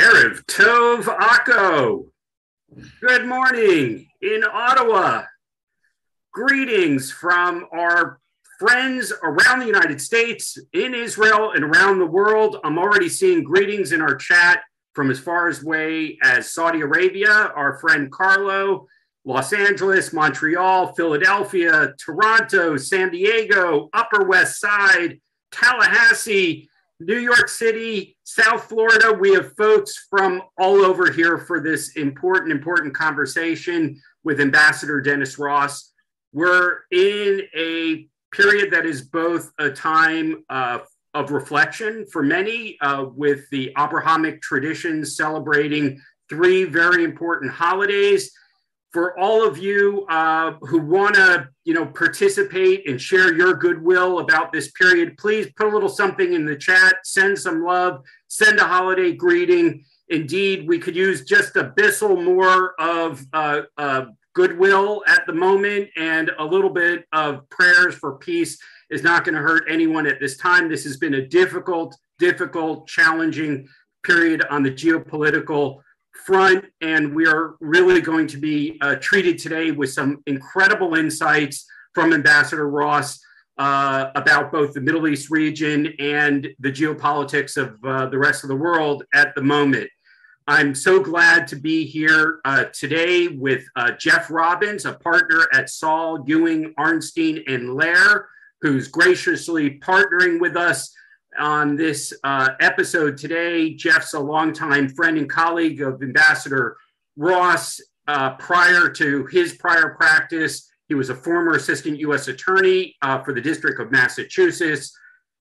Erev Tov Akko. Good morning in Ottawa. Greetings from our friends around the United States, in Israel, and around the world. I'm already seeing greetings in our chat from as far as away as Saudi Arabia, our friend Carlo, Los Angeles, Montreal, Philadelphia, Toronto, San Diego, Upper West Side, Tallahassee, New York City, South Florida. We have folks from all over here for this important, important conversation with Ambassador Dennis Ross. We're in a period that is both a time uh, of reflection for many, uh, with the Abrahamic traditions celebrating three very important holidays for all of you uh, who want to you know participate and share your goodwill about this period please put a little something in the chat. Send some love. Send a holiday greeting. Indeed we could use just a bissel more of uh, uh, goodwill at the moment and a little bit of prayers for peace is not going to hurt anyone at this time. This has been a difficult difficult challenging period on the geopolitical front, and we are really going to be uh, treated today with some incredible insights from Ambassador Ross uh, about both the Middle East region and the geopolitics of uh, the rest of the world at the moment. I'm so glad to be here uh, today with uh, Jeff Robbins, a partner at Saul, Ewing, Arnstein, and Lehr, who's graciously partnering with us on this uh, episode today. Jeff's a longtime friend and colleague of Ambassador Ross. Uh, prior to his prior practice, he was a former assistant U.S. attorney uh, for the District of Massachusetts,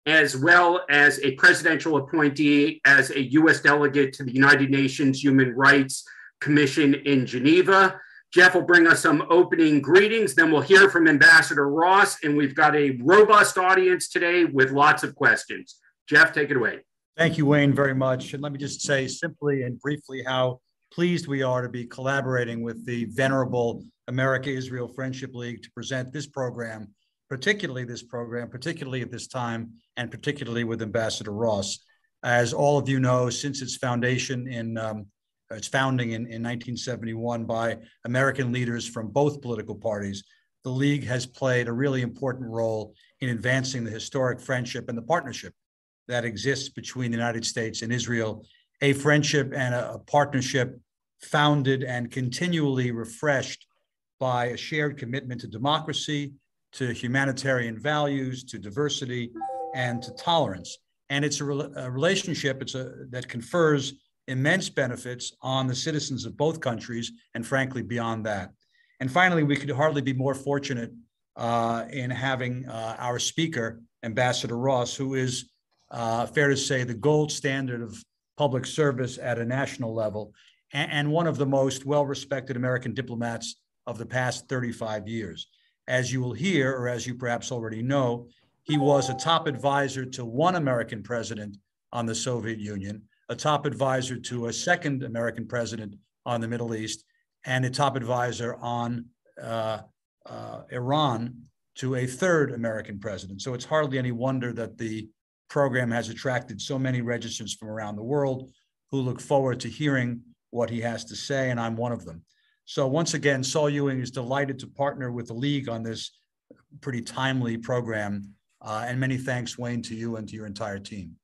as well as a presidential appointee as a U.S. delegate to the United Nations Human Rights Commission in Geneva. Jeff will bring us some opening greetings. Then we'll hear from Ambassador Ross, and we've got a robust audience today with lots of questions. Jeff, take it away. Thank you, Wayne, very much. And let me just say simply and briefly how pleased we are to be collaborating with the venerable America Israel Friendship League to present this program, particularly this program, particularly at this time, and particularly with Ambassador Ross. As all of you know, since its foundation in um, its founding in, in 1971 by American leaders from both political parties, the League has played a really important role in advancing the historic friendship and the partnership that exists between the United States and Israel, a friendship and a, a partnership founded and continually refreshed by a shared commitment to democracy, to humanitarian values, to diversity, and to tolerance. And it's a, re- a relationship it's a, that confers immense benefits on the citizens of both countries, and frankly, beyond that. And finally, we could hardly be more fortunate uh, in having uh, our speaker, Ambassador Ross, who is, uh, fair to say, the gold standard of public service at a national level, and, and one of the most well respected American diplomats of the past 35 years. As you will hear, or as you perhaps already know, he was a top advisor to one American president on the Soviet Union, a top advisor to a second American president on the Middle East, and a top advisor on uh, uh, Iran to a third American president. So it's hardly any wonder that the program has attracted so many registrants from around the world who look forward to hearing what he has to say, and I'm one of them. So once again, Saul Ewing is delighted to partner with the League on this pretty timely program. Uh, and many thanks, Wayne, to you and to your entire team.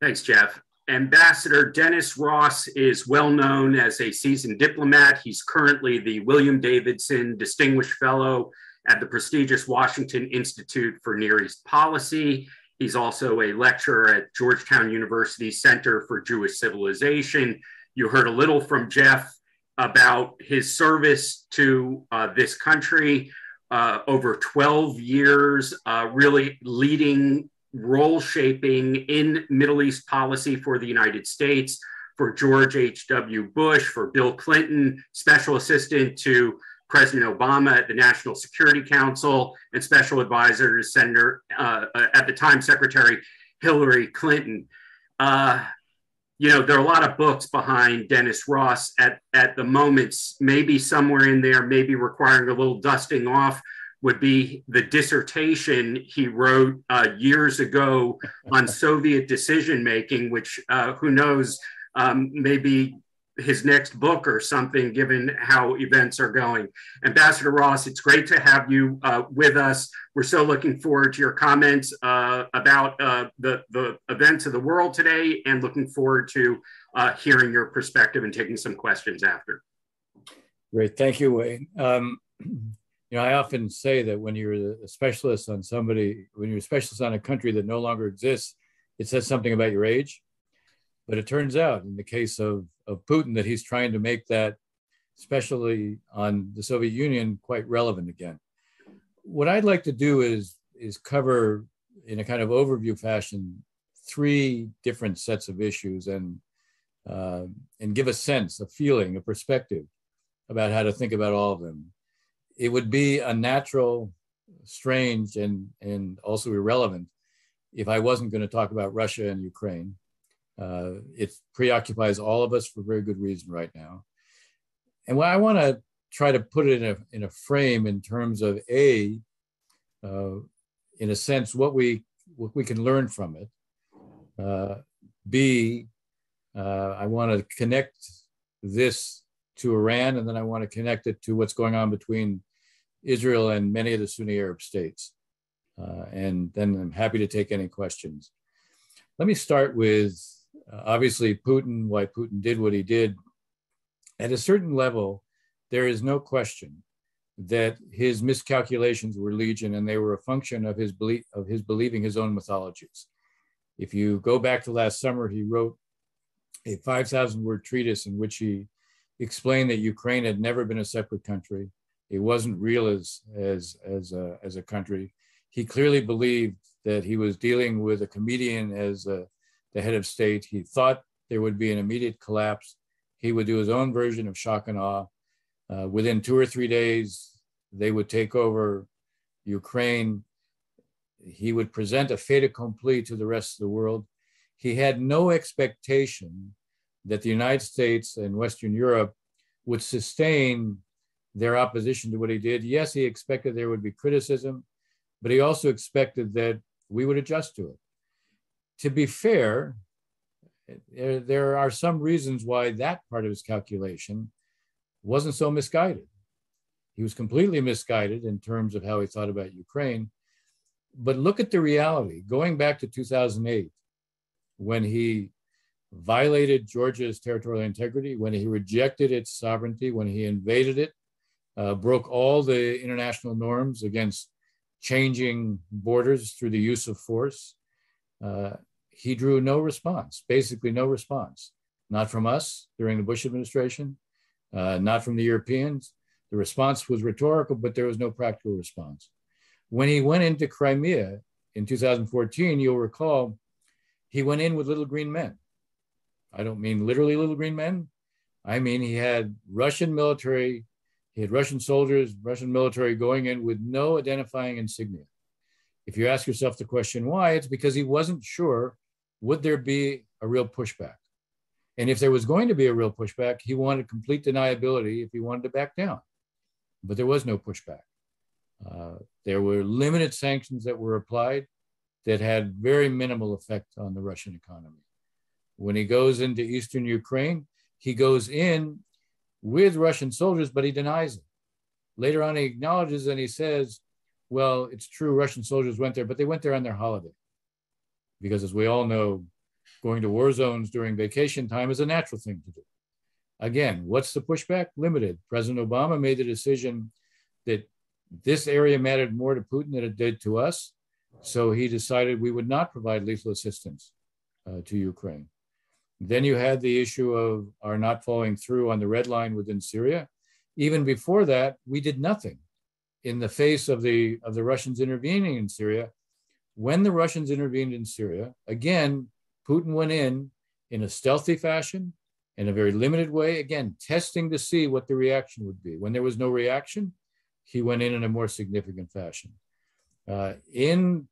Thanks, Jeff. Ambassador Dennis Ross is well known as a seasoned diplomat. He's currently the William Davidson Distinguished Fellow at the prestigious Washington Institute for Near East Policy. He's also a lecturer at Georgetown University Center for Jewish Civilization. You heard a little from Jeff about his service to uh, this country uh, over 12 years, uh, really leading role shaping in Middle East policy for the United States, for George H.W. Bush, for Bill Clinton, special assistant to President Obama at the National Security Council, and special advisor to Senator, uh, uh, at the time, Secretary Hillary Clinton. Uh, you know, there are a lot of books behind Dennis Ross at, at the moment, maybe somewhere in there, maybe requiring a little dusting off would be the dissertation he wrote uh, years ago on Soviet decision making, which uh, who knows um, maybe his next book or something, given how events are going. Ambassador Ross, it's great to have you uh, with us. We're so looking forward to your comments uh, about uh, the, the events of the world today and looking forward to uh, hearing your perspective and taking some questions after. Great. Thank you, Wayne. Um, you know, I often say that when you're a specialist on somebody, when you're a specialist on a country that no longer exists, it says something about your age. But it turns out, in the case of, of Putin, that he's trying to make that, especially on the Soviet Union, quite relevant again. What I'd like to do is, is cover in a kind of overview fashion three different sets of issues and, uh, and give a sense, a feeling, a perspective about how to think about all of them. It would be unnatural, strange, and, and also irrelevant if I wasn't going to talk about Russia and Ukraine. Uh, it preoccupies all of us for very good reason right now. And I want to try to put it in a, in a frame in terms of A, uh, in a sense, what we, what we can learn from it. Uh, B, uh, I want to connect this to Iran, and then I want to connect it to what's going on between Israel and many of the Sunni Arab states. Uh, and then I'm happy to take any questions. Let me start with uh, obviously, Putin, why Putin did what he did, at a certain level, there is no question that his miscalculations were legion and they were a function of his belief of his believing his own mythologies. If you go back to last summer, he wrote a 5,000 word treatise in which he explained that Ukraine had never been a separate country. It wasn't real as, as, as, a, as a country. He clearly believed that he was dealing with a comedian as a, the head of state. He thought there would be an immediate collapse. He would do his own version of shock and awe. Uh, within two or three days, they would take over Ukraine. He would present a fait accompli to the rest of the world. He had no expectation that the United States and Western Europe would sustain their opposition to what he did. Yes, he expected there would be criticism, but he also expected that we would adjust to it to be fair, there, there are some reasons why that part of his calculation wasn't so misguided. He was completely misguided in terms of how he thought about Ukraine. But look at the reality. Going back to 2008, when he violated Georgia's territorial integrity, when he rejected its sovereignty, when he invaded it, uh, broke all the international norms against changing borders through the use of force, uh, he drew no response, basically no response, not from us during the Bush administration, uh, not from the Europeans. The response was rhetorical, but there was no practical response. When he went into Crimea in 2014, you'll recall he went in with little green men. I don't mean literally little green men. I mean, he had Russian military, he had Russian soldiers, Russian military going in with no identifying insignia. If you ask yourself the question why, it's because he wasn't sure would there be a real pushback? And if there was going to be a real pushback, he wanted complete deniability if he wanted to back down. But there was no pushback. Uh, there were limited sanctions that were applied that had very minimal effect on the Russian economy. When he goes into eastern Ukraine, he goes in with Russian soldiers, but he denies it. Later on, he acknowledges and he says, well, it's true, Russian soldiers went there, but they went there on their holiday. Because as we all know, going to war zones during vacation time is a natural thing to do. Again, what's the pushback? Limited. President Obama made the decision that this area mattered more to Putin than it did to us. So he decided we would not provide lethal assistance uh, to Ukraine. Then you had the issue of our not following through on the red line within Syria. Even before that, we did nothing in the face of the of the Russians intervening in Syria. When the Russians intervened in Syria, again, Putin went in in a stealthy fashion, in a very limited way, again, testing to see what the reaction would be. When there was no reaction, he went in in a more significant fashion. Uh, in,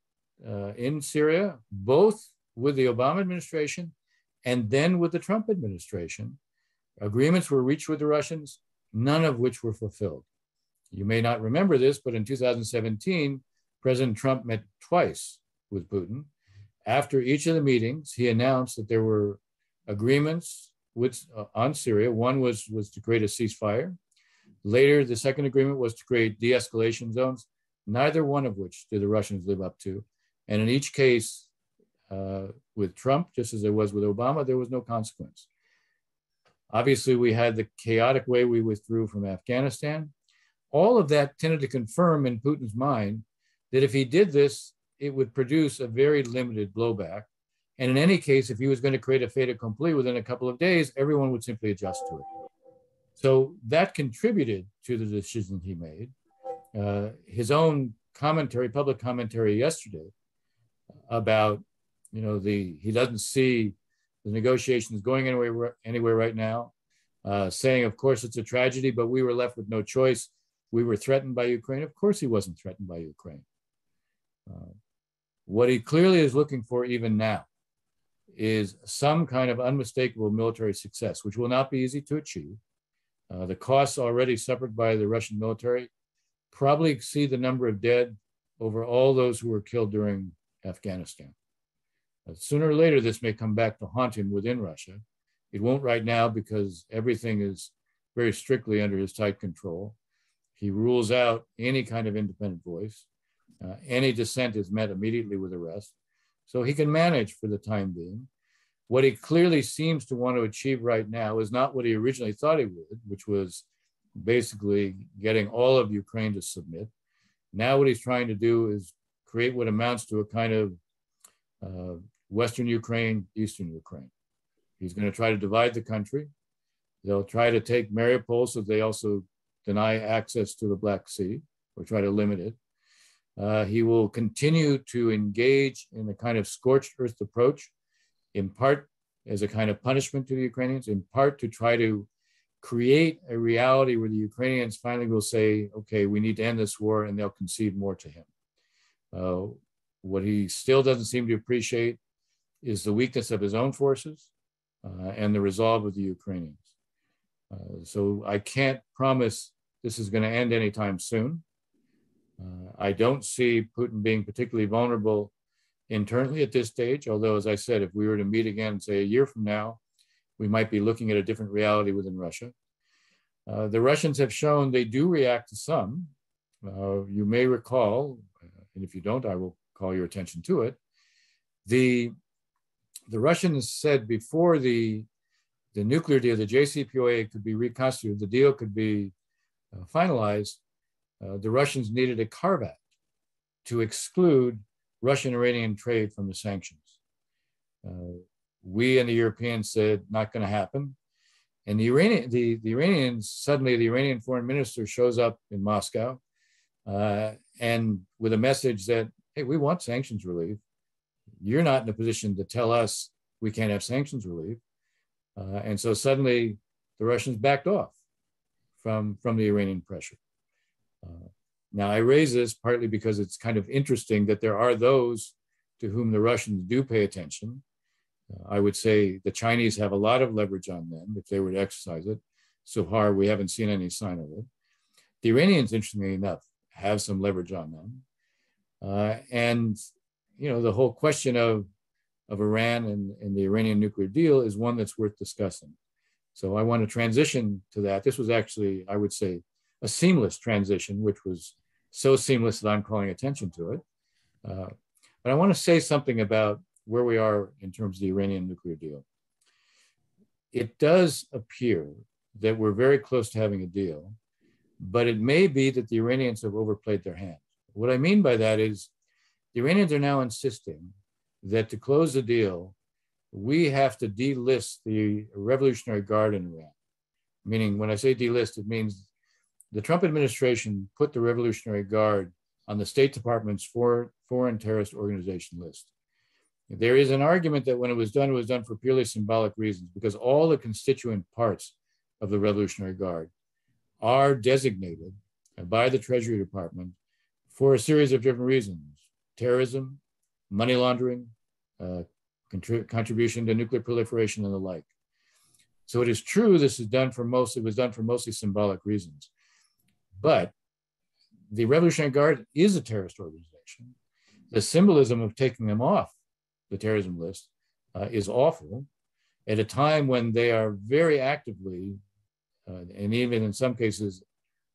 uh, in Syria, both with the Obama administration and then with the Trump administration, agreements were reached with the Russians, none of which were fulfilled. You may not remember this, but in 2017, President Trump met twice with Putin. After each of the meetings, he announced that there were agreements with, uh, on Syria. One was, was to create a ceasefire. Later, the second agreement was to create de escalation zones, neither one of which did the Russians live up to. And in each case, uh, with Trump, just as there was with Obama, there was no consequence. Obviously, we had the chaotic way we withdrew from Afghanistan. All of that tended to confirm in Putin's mind that if he did this, it would produce a very limited blowback. And in any case, if he was going to create a fait accompli within a couple of days, everyone would simply adjust to it. So that contributed to the decision he made. Uh, his own commentary, public commentary yesterday about, you know, the he doesn't see the negotiations going anywhere, anywhere right now, uh, saying, of course, it's a tragedy, but we were left with no choice. We were threatened by Ukraine. Of course, he wasn't threatened by Ukraine. Uh, what he clearly is looking for, even now, is some kind of unmistakable military success, which will not be easy to achieve. Uh, the costs already suffered by the Russian military probably exceed the number of dead over all those who were killed during Afghanistan. Uh, sooner or later, this may come back to haunt him within Russia. It won't right now because everything is very strictly under his tight control. He rules out any kind of independent voice. Uh, any dissent is met immediately with arrest. So he can manage for the time being. What he clearly seems to want to achieve right now is not what he originally thought he would, which was basically getting all of Ukraine to submit. Now, what he's trying to do is create what amounts to a kind of uh, Western Ukraine, Eastern Ukraine. He's going to try to divide the country. They'll try to take Mariupol so they also deny access to the Black Sea or try to limit it. Uh, he will continue to engage in a kind of scorched earth approach, in part as a kind of punishment to the Ukrainians, in part to try to create a reality where the Ukrainians finally will say, okay, we need to end this war, and they'll concede more to him. Uh, what he still doesn't seem to appreciate is the weakness of his own forces uh, and the resolve of the Ukrainians. Uh, so I can't promise this is going to end anytime soon. Uh, I don't see Putin being particularly vulnerable internally at this stage, although, as I said, if we were to meet again, say a year from now, we might be looking at a different reality within Russia. Uh, the Russians have shown they do react to some. Uh, you may recall, and if you don't, I will call your attention to it. The the Russians said before the, the nuclear deal, the JCPOA could be reconstituted, the deal could be finalized, uh, the Russians needed a carve out to exclude Russian Iranian trade from the sanctions. Uh, we and the Europeans said not going to happen. And the Iranian, the, the Iranians, suddenly the Iranian foreign minister shows up in Moscow uh, and with a message that, hey, we want sanctions relief you're not in a position to tell us we can't have sanctions relief. Uh, and so suddenly the Russians backed off from, from the Iranian pressure. Uh, now, I raise this partly because it's kind of interesting that there are those to whom the Russians do pay attention. Uh, I would say the Chinese have a lot of leverage on them if they were to exercise it. So far, we haven't seen any sign of it. The Iranians, interestingly enough, have some leverage on them. Uh, and you know, the whole question of, of Iran and, and the Iranian nuclear deal is one that's worth discussing. So I want to transition to that. This was actually, I would say, a seamless transition, which was so seamless that I'm calling attention to it. Uh, but I want to say something about where we are in terms of the Iranian nuclear deal. It does appear that we're very close to having a deal, but it may be that the Iranians have overplayed their hand. What I mean by that is the Iranians are now insisting that to close the deal, we have to delist the Revolutionary Guard in Iran. Meaning, when I say delist, it means the Trump administration put the Revolutionary Guard on the State Department's foreign, foreign terrorist organization list. There is an argument that when it was done, it was done for purely symbolic reasons because all the constituent parts of the Revolutionary Guard are designated by the Treasury Department for a series of different reasons terrorism, money laundering, uh, contribution to nuclear proliferation, and the like. So it is true this is done for most, it was done for mostly symbolic reasons. But the Revolutionary Guard is a terrorist organization. The symbolism of taking them off the terrorism list uh, is awful. at a time when they are very actively, uh, and even in some cases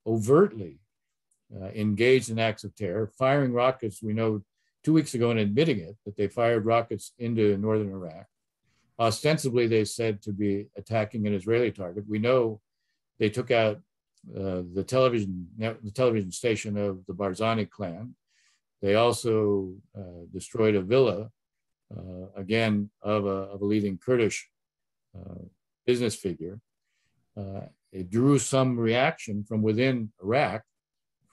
overtly, uh, engaged in acts of terror, firing rockets. We know two weeks ago and admitting it that they fired rockets into northern Iraq. Ostensibly, they said to be attacking an Israeli target. We know they took out uh, the television the television station of the Barzani clan. They also uh, destroyed a villa, uh, again of a, of a, leading Kurdish uh, business figure. Uh, it drew some reaction from within Iraq,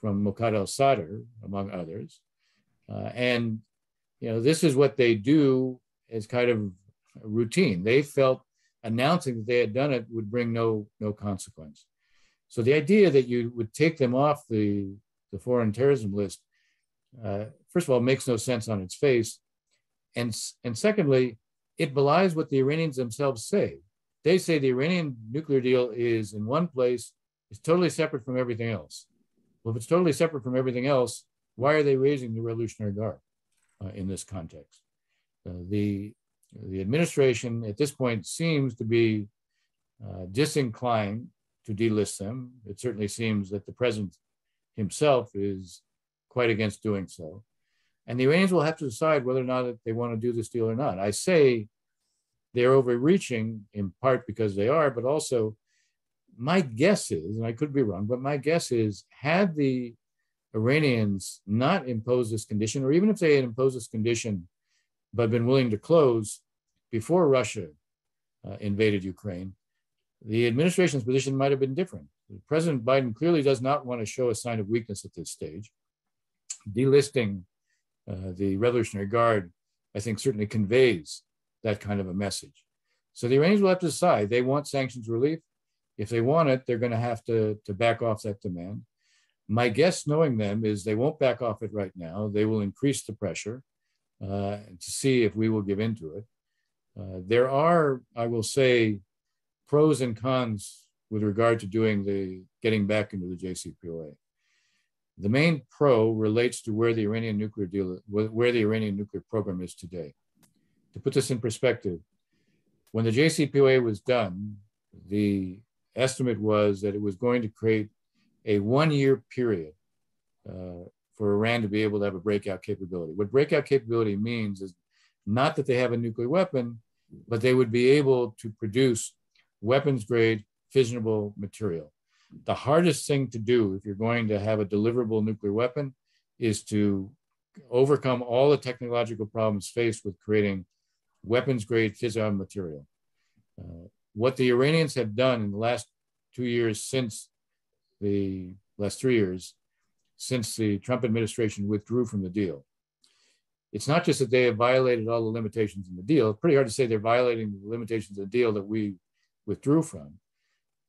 from Muqtada al-Sadr, among others. Uh, and you know, this is what they do as kind of routine. They felt announcing that they had done it would bring no no consequence. So the idea that you would take them off the the foreign terrorism list, uh, first of all, makes no sense on its face, and and secondly, it belies what the Iranians themselves say. They say the Iranian nuclear deal is in one place, is totally separate from everything else. Well, if it's totally separate from everything else, why are they raising the Revolutionary Guard uh, in this context? Uh, the, the administration at this point seems to be uh, disinclined to delist them. It certainly seems that the president himself is quite against doing so. And the Iranians will have to decide whether or not they want to do this deal or not. I say they're overreaching in part because they are, but also my guess is, and I could be wrong, but my guess is had the Iranians not imposed this condition, or even if they had imposed this condition but been willing to close before Russia uh, invaded Ukraine, the administration's position might have been different. President Biden clearly does not want to show a sign of weakness at this stage. Delisting uh, the Revolutionary Guard, I think, certainly conveys that kind of a message. So the Iranians will have to decide. They want sanctions relief. If they want it, they're going to have to, to back off that demand. My guess, knowing them, is they won't back off it right now. They will increase the pressure uh, to see if we will give into it. Uh, there are, I will say, pros and cons with regard to doing the getting back into the JCPOA. The main pro relates to where the Iranian nuclear deal, where the Iranian nuclear program is today. To put this in perspective, when the JCPOA was done, the estimate was that it was going to create a one year period uh, for Iran to be able to have a breakout capability. What breakout capability means is not that they have a nuclear weapon, but they would be able to produce weapons grade fissionable material. The hardest thing to do if you're going to have a deliverable nuclear weapon is to overcome all the technological problems faced with creating weapons grade fissile material. Uh, what the Iranians have done in the last two years since the last three years, since the Trump administration withdrew from the deal. It's not just that they have violated all the limitations in the deal. It's pretty hard to say they're violating the limitations of the deal that we withdrew from,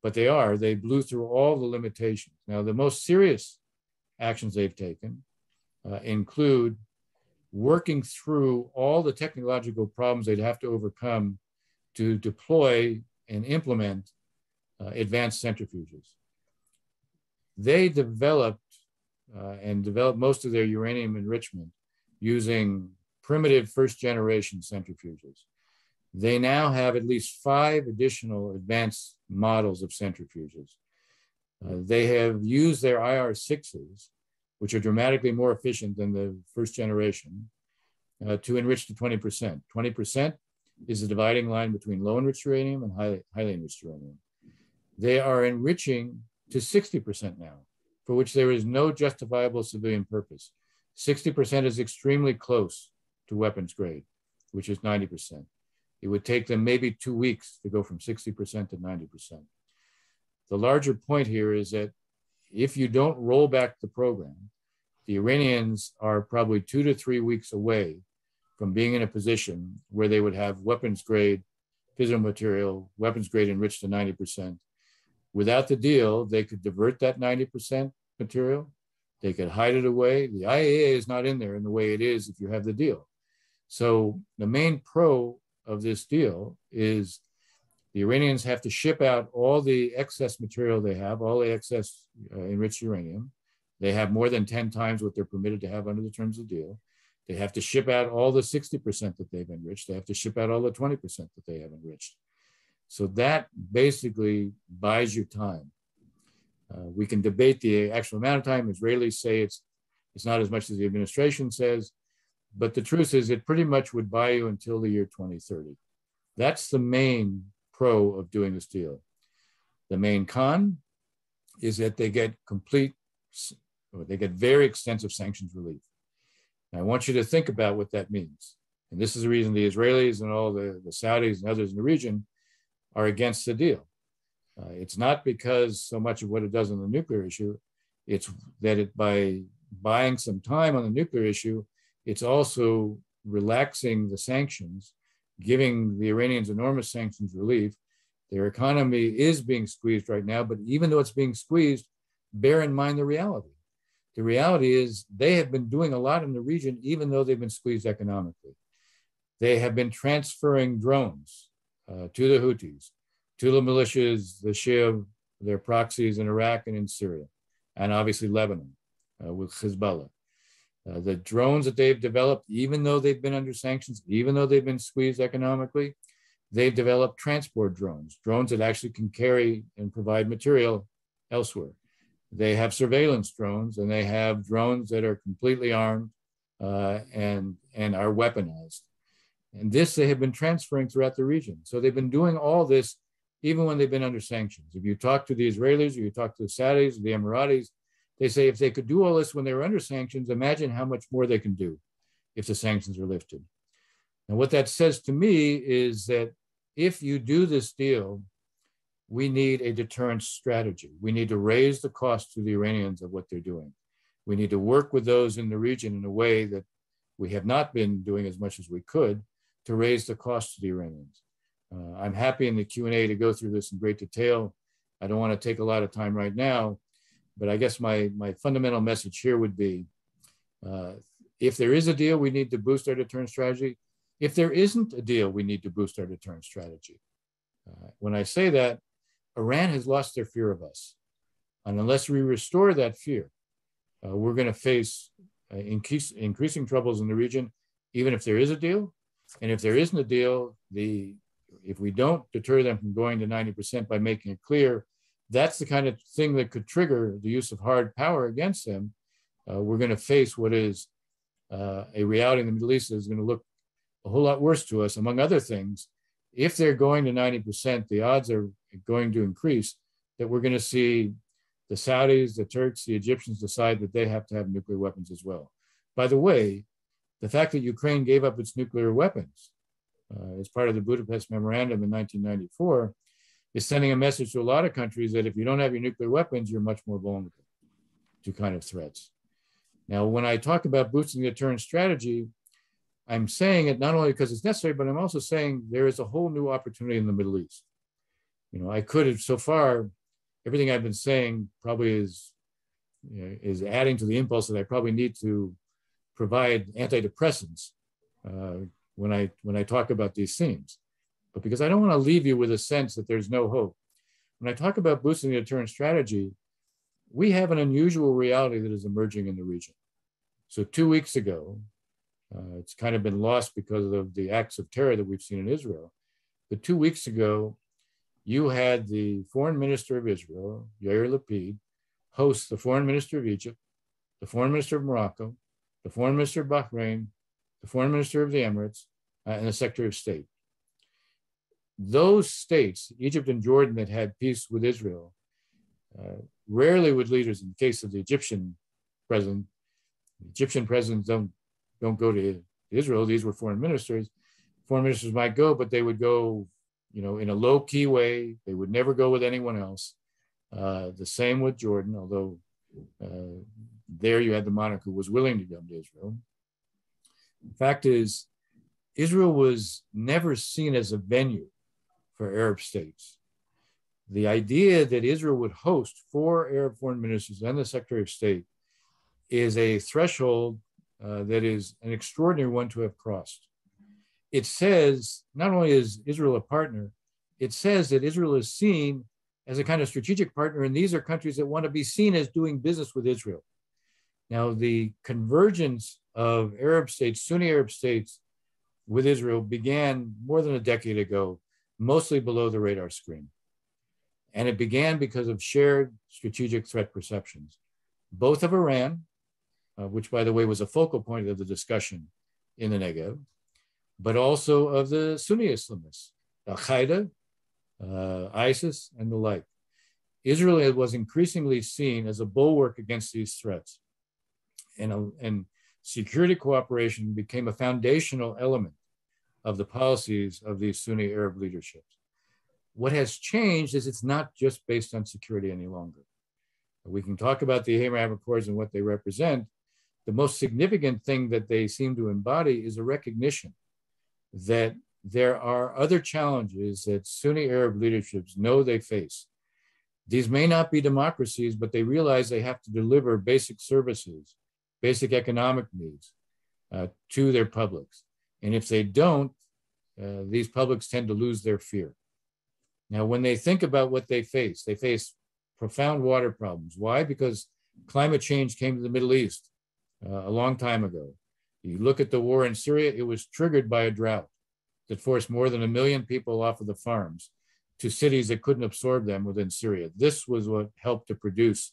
but they are. They blew through all the limitations. Now, the most serious actions they've taken uh, include working through all the technological problems they'd have to overcome to deploy and implement uh, advanced centrifuges. They developed uh, and developed most of their uranium enrichment using primitive first generation centrifuges. They now have at least five additional advanced models of centrifuges. Uh, they have used their IR6s, which are dramatically more efficient than the first generation, uh, to enrich to 20%. 20% is the dividing line between low enriched uranium and highly, highly enriched uranium. They are enriching to 60% now, for which there is no justifiable civilian purpose. 60% is extremely close to weapons grade, which is 90%. It would take them maybe two weeks to go from 60% to 90%. The larger point here is that if you don't roll back the program, the Iranians are probably two to three weeks away from being in a position where they would have weapons grade fissile material, weapons grade enriched to 90%. Without the deal, they could divert that 90% material. They could hide it away. The IAEA is not in there in the way it is if you have the deal. So the main pro of this deal is the Iranians have to ship out all the excess material they have, all the excess uh, enriched uranium. They have more than 10 times what they're permitted to have under the terms of the deal. They have to ship out all the 60% that they've enriched. They have to ship out all the 20% that they have enriched. So that basically buys you time. Uh, we can debate the actual amount of time. Israelis say it's it's not as much as the administration says, but the truth is it pretty much would buy you until the year 2030. That's the main pro of doing this deal. The main con is that they get complete, or they get very extensive sanctions relief. I want you to think about what that means. And this is the reason the Israelis and all the, the Saudis and others in the region are against the deal. Uh, it's not because so much of what it does on the nuclear issue, it's that it by buying some time on the nuclear issue, it's also relaxing the sanctions, giving the Iranians enormous sanctions relief. Their economy is being squeezed right now, but even though it's being squeezed, bear in mind the reality. The reality is they have been doing a lot in the region, even though they've been squeezed economically. They have been transferring drones uh, to the Houthis, to the militias, the Shia, their proxies in Iraq and in Syria, and obviously Lebanon uh, with Hezbollah. Uh, the drones that they've developed, even though they've been under sanctions, even though they've been squeezed economically, they've developed transport drones, drones that actually can carry and provide material elsewhere. They have surveillance drones and they have drones that are completely armed uh, and, and are weaponized. And this they have been transferring throughout the region. So they've been doing all this even when they've been under sanctions. If you talk to the Israelis or you talk to the Saudis, the Emiratis, they say if they could do all this when they were under sanctions, imagine how much more they can do if the sanctions are lifted. And what that says to me is that if you do this deal we need a deterrence strategy. We need to raise the cost to the Iranians of what they're doing. We need to work with those in the region in a way that we have not been doing as much as we could to raise the cost to the Iranians. Uh, I'm happy in the Q&A to go through this in great detail. I don't want to take a lot of time right now, but I guess my, my fundamental message here would be, uh, if there is a deal, we need to boost our deterrence strategy. If there isn't a deal, we need to boost our deterrence strategy. Uh, when I say that, Iran has lost their fear of us. And unless we restore that fear, uh, we're going to face uh, increase, increasing troubles in the region, even if there is a deal. And if there isn't a deal, the if we don't deter them from going to 90% by making it clear, that's the kind of thing that could trigger the use of hard power against them. Uh, we're going to face what is uh, a reality in the Middle East that is going to look a whole lot worse to us, among other things. If they're going to 90%, the odds are going to increase, that we're going to see the Saudis, the Turks, the Egyptians decide that they have to have nuclear weapons as well. By the way, the fact that Ukraine gave up its nuclear weapons uh, as part of the Budapest Memorandum in 1994 is sending a message to a lot of countries that if you don't have your nuclear weapons, you're much more vulnerable to kind of threats. Now, when I talk about boosting the deterrence strategy, I'm saying it not only because it's necessary, but I'm also saying there is a whole new opportunity in the Middle East you know, I could have so far, everything I've been saying probably is you know, is adding to the impulse that I probably need to provide antidepressants uh, when I when I talk about these themes. But because I don't want to leave you with a sense that there's no hope. When I talk about boosting the deterrent strategy, we have an unusual reality that is emerging in the region. So two weeks ago, uh, it's kind of been lost because of the acts of terror that we've seen in Israel. But two weeks ago, you had the foreign minister of Israel, Yair Lapid, host the foreign minister of Egypt, the foreign minister of Morocco, the foreign minister of Bahrain, the foreign minister of the Emirates, uh, and the secretary of state. Those states, Egypt and Jordan, that had peace with Israel, uh, rarely would leaders, in the case of the Egyptian president, Egyptian presidents don't, don't go to Israel. These were foreign ministers. Foreign ministers might go, but they would go you know, in a low key way. They would never go with anyone else. Uh, the same with Jordan, although uh, there you had the monarch who was willing to come to Israel. The fact is, Israel was never seen as a venue for Arab states. The idea that Israel would host four Arab foreign ministers and the Secretary of State is a threshold uh, that is an extraordinary one to have crossed it says not only is Israel a partner, it says that Israel is seen as a kind of strategic partner, and these are countries that want to be seen as doing business with Israel. Now, the convergence of Arab states, Sunni Arab states, with Israel began more than a decade ago mostly below the radar screen. And it began because of shared strategic threat perceptions, both of Iran, uh, which by the way was a focal point of the discussion in the Negev, but also of the Sunni Islamists, Al Qaeda, uh, ISIS, and the like. Israel was increasingly seen as a bulwark against these threats. And, and security cooperation became a foundational element of the policies of these Sunni Arab leaderships. What has changed is it's not just based on security any longer. We can talk about the Abraham Accords and what they represent. The most significant thing that they seem to embody is a recognition that there are other challenges that Sunni Arab leaderships know they face. These may not be democracies, but they realize they have to deliver basic services, basic economic needs uh, to their publics. And if they don't, uh, these publics tend to lose their fear. Now, when they think about what they face, they face profound water problems. Why? Because climate change came to the Middle East uh, a long time ago. You look at the war in Syria, it was triggered by a drought that forced more than a million people off of the farms to cities that couldn't absorb them within Syria. This was what helped to produce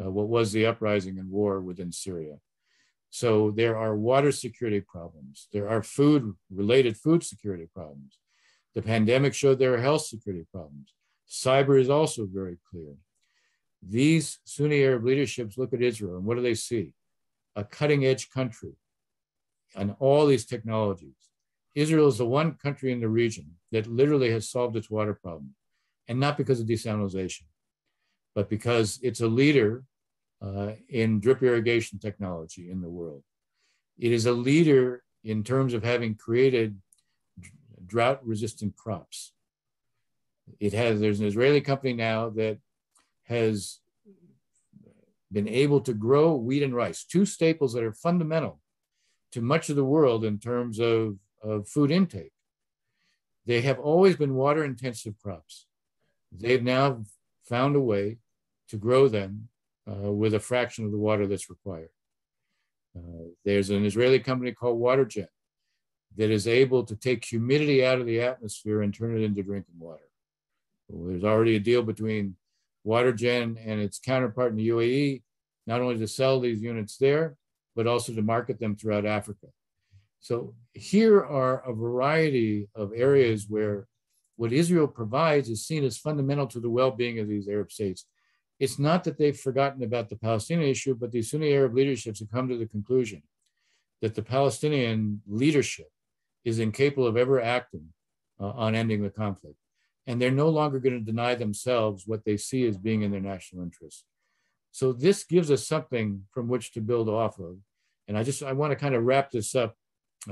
uh, what was the uprising and war within Syria. So there are water security problems. There are food related food security problems. The pandemic showed there are health security problems. Cyber is also very clear. These Sunni Arab leaderships look at Israel and what do they see? A cutting edge country on all these technologies. Israel is the one country in the region that literally has solved its water problem, and not because of desalination, but because it's a leader uh, in drip irrigation technology in the world. It is a leader in terms of having created drought resistant crops. It has, there's an Israeli company now that has been able to grow wheat and rice, two staples that are fundamental to much of the world in terms of, of food intake. They have always been water intensive crops. They've now found a way to grow them uh, with a fraction of the water that's required. Uh, there's an Israeli company called WaterGen that is able to take humidity out of the atmosphere and turn it into drinking water. Well, there's already a deal between WaterGen and its counterpart in the UAE, not only to sell these units there, but also to market them throughout Africa. So here are a variety of areas where what Israel provides is seen as fundamental to the well-being of these Arab states. It's not that they've forgotten about the Palestinian issue, but the Sunni Arab leaderships have come to the conclusion that the Palestinian leadership is incapable of ever acting uh, on ending the conflict. And they're no longer going to deny themselves what they see as being in their national interest. So this gives us something from which to build off of. And I just I want to kind of wrap this up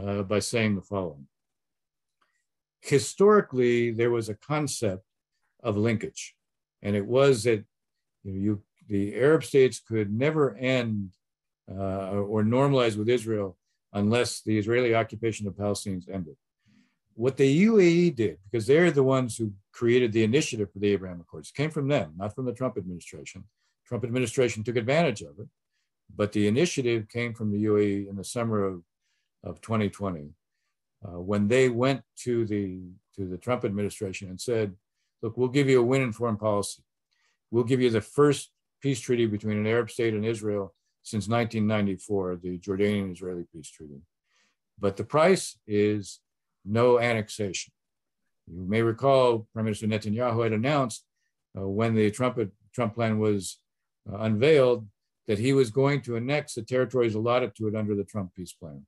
uh, by saying the following. Historically, there was a concept of linkage, and it was that you, know, you the Arab states could never end uh, or normalize with Israel unless the Israeli occupation of Palestinians ended. What the UAE did, because they're the ones who created the initiative for the Abraham Accords, came from them, not from the Trump administration. Trump administration took advantage of it, but the initiative came from the UAE in the summer of, of 2020, uh, when they went to the to the Trump administration and said, "Look, we'll give you a win in foreign policy. We'll give you the first peace treaty between an Arab state and Israel since 1994, the Jordanian-Israeli peace treaty. But the price is no annexation. You may recall Prime Minister Netanyahu had announced uh, when the Trump, Trump plan was uh, unveiled that he was going to annex the territories allotted to it under the Trump peace plan.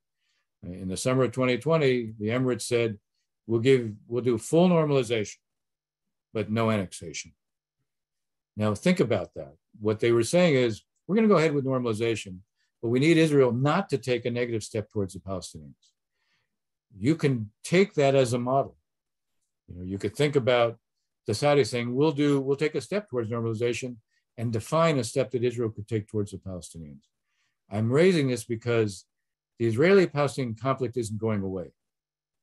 In the summer of 2020, the Emirates said, we'll give, we'll do full normalization, but no annexation. Now think about that. What they were saying is, we're going to go ahead with normalization, but we need Israel not to take a negative step towards the Palestinians. You can take that as a model. You know, you could think about the Saudis saying, we'll do, we'll take a step towards normalization and define a step that Israel could take towards the Palestinians. I'm raising this because the Israeli Palestinian conflict isn't going away.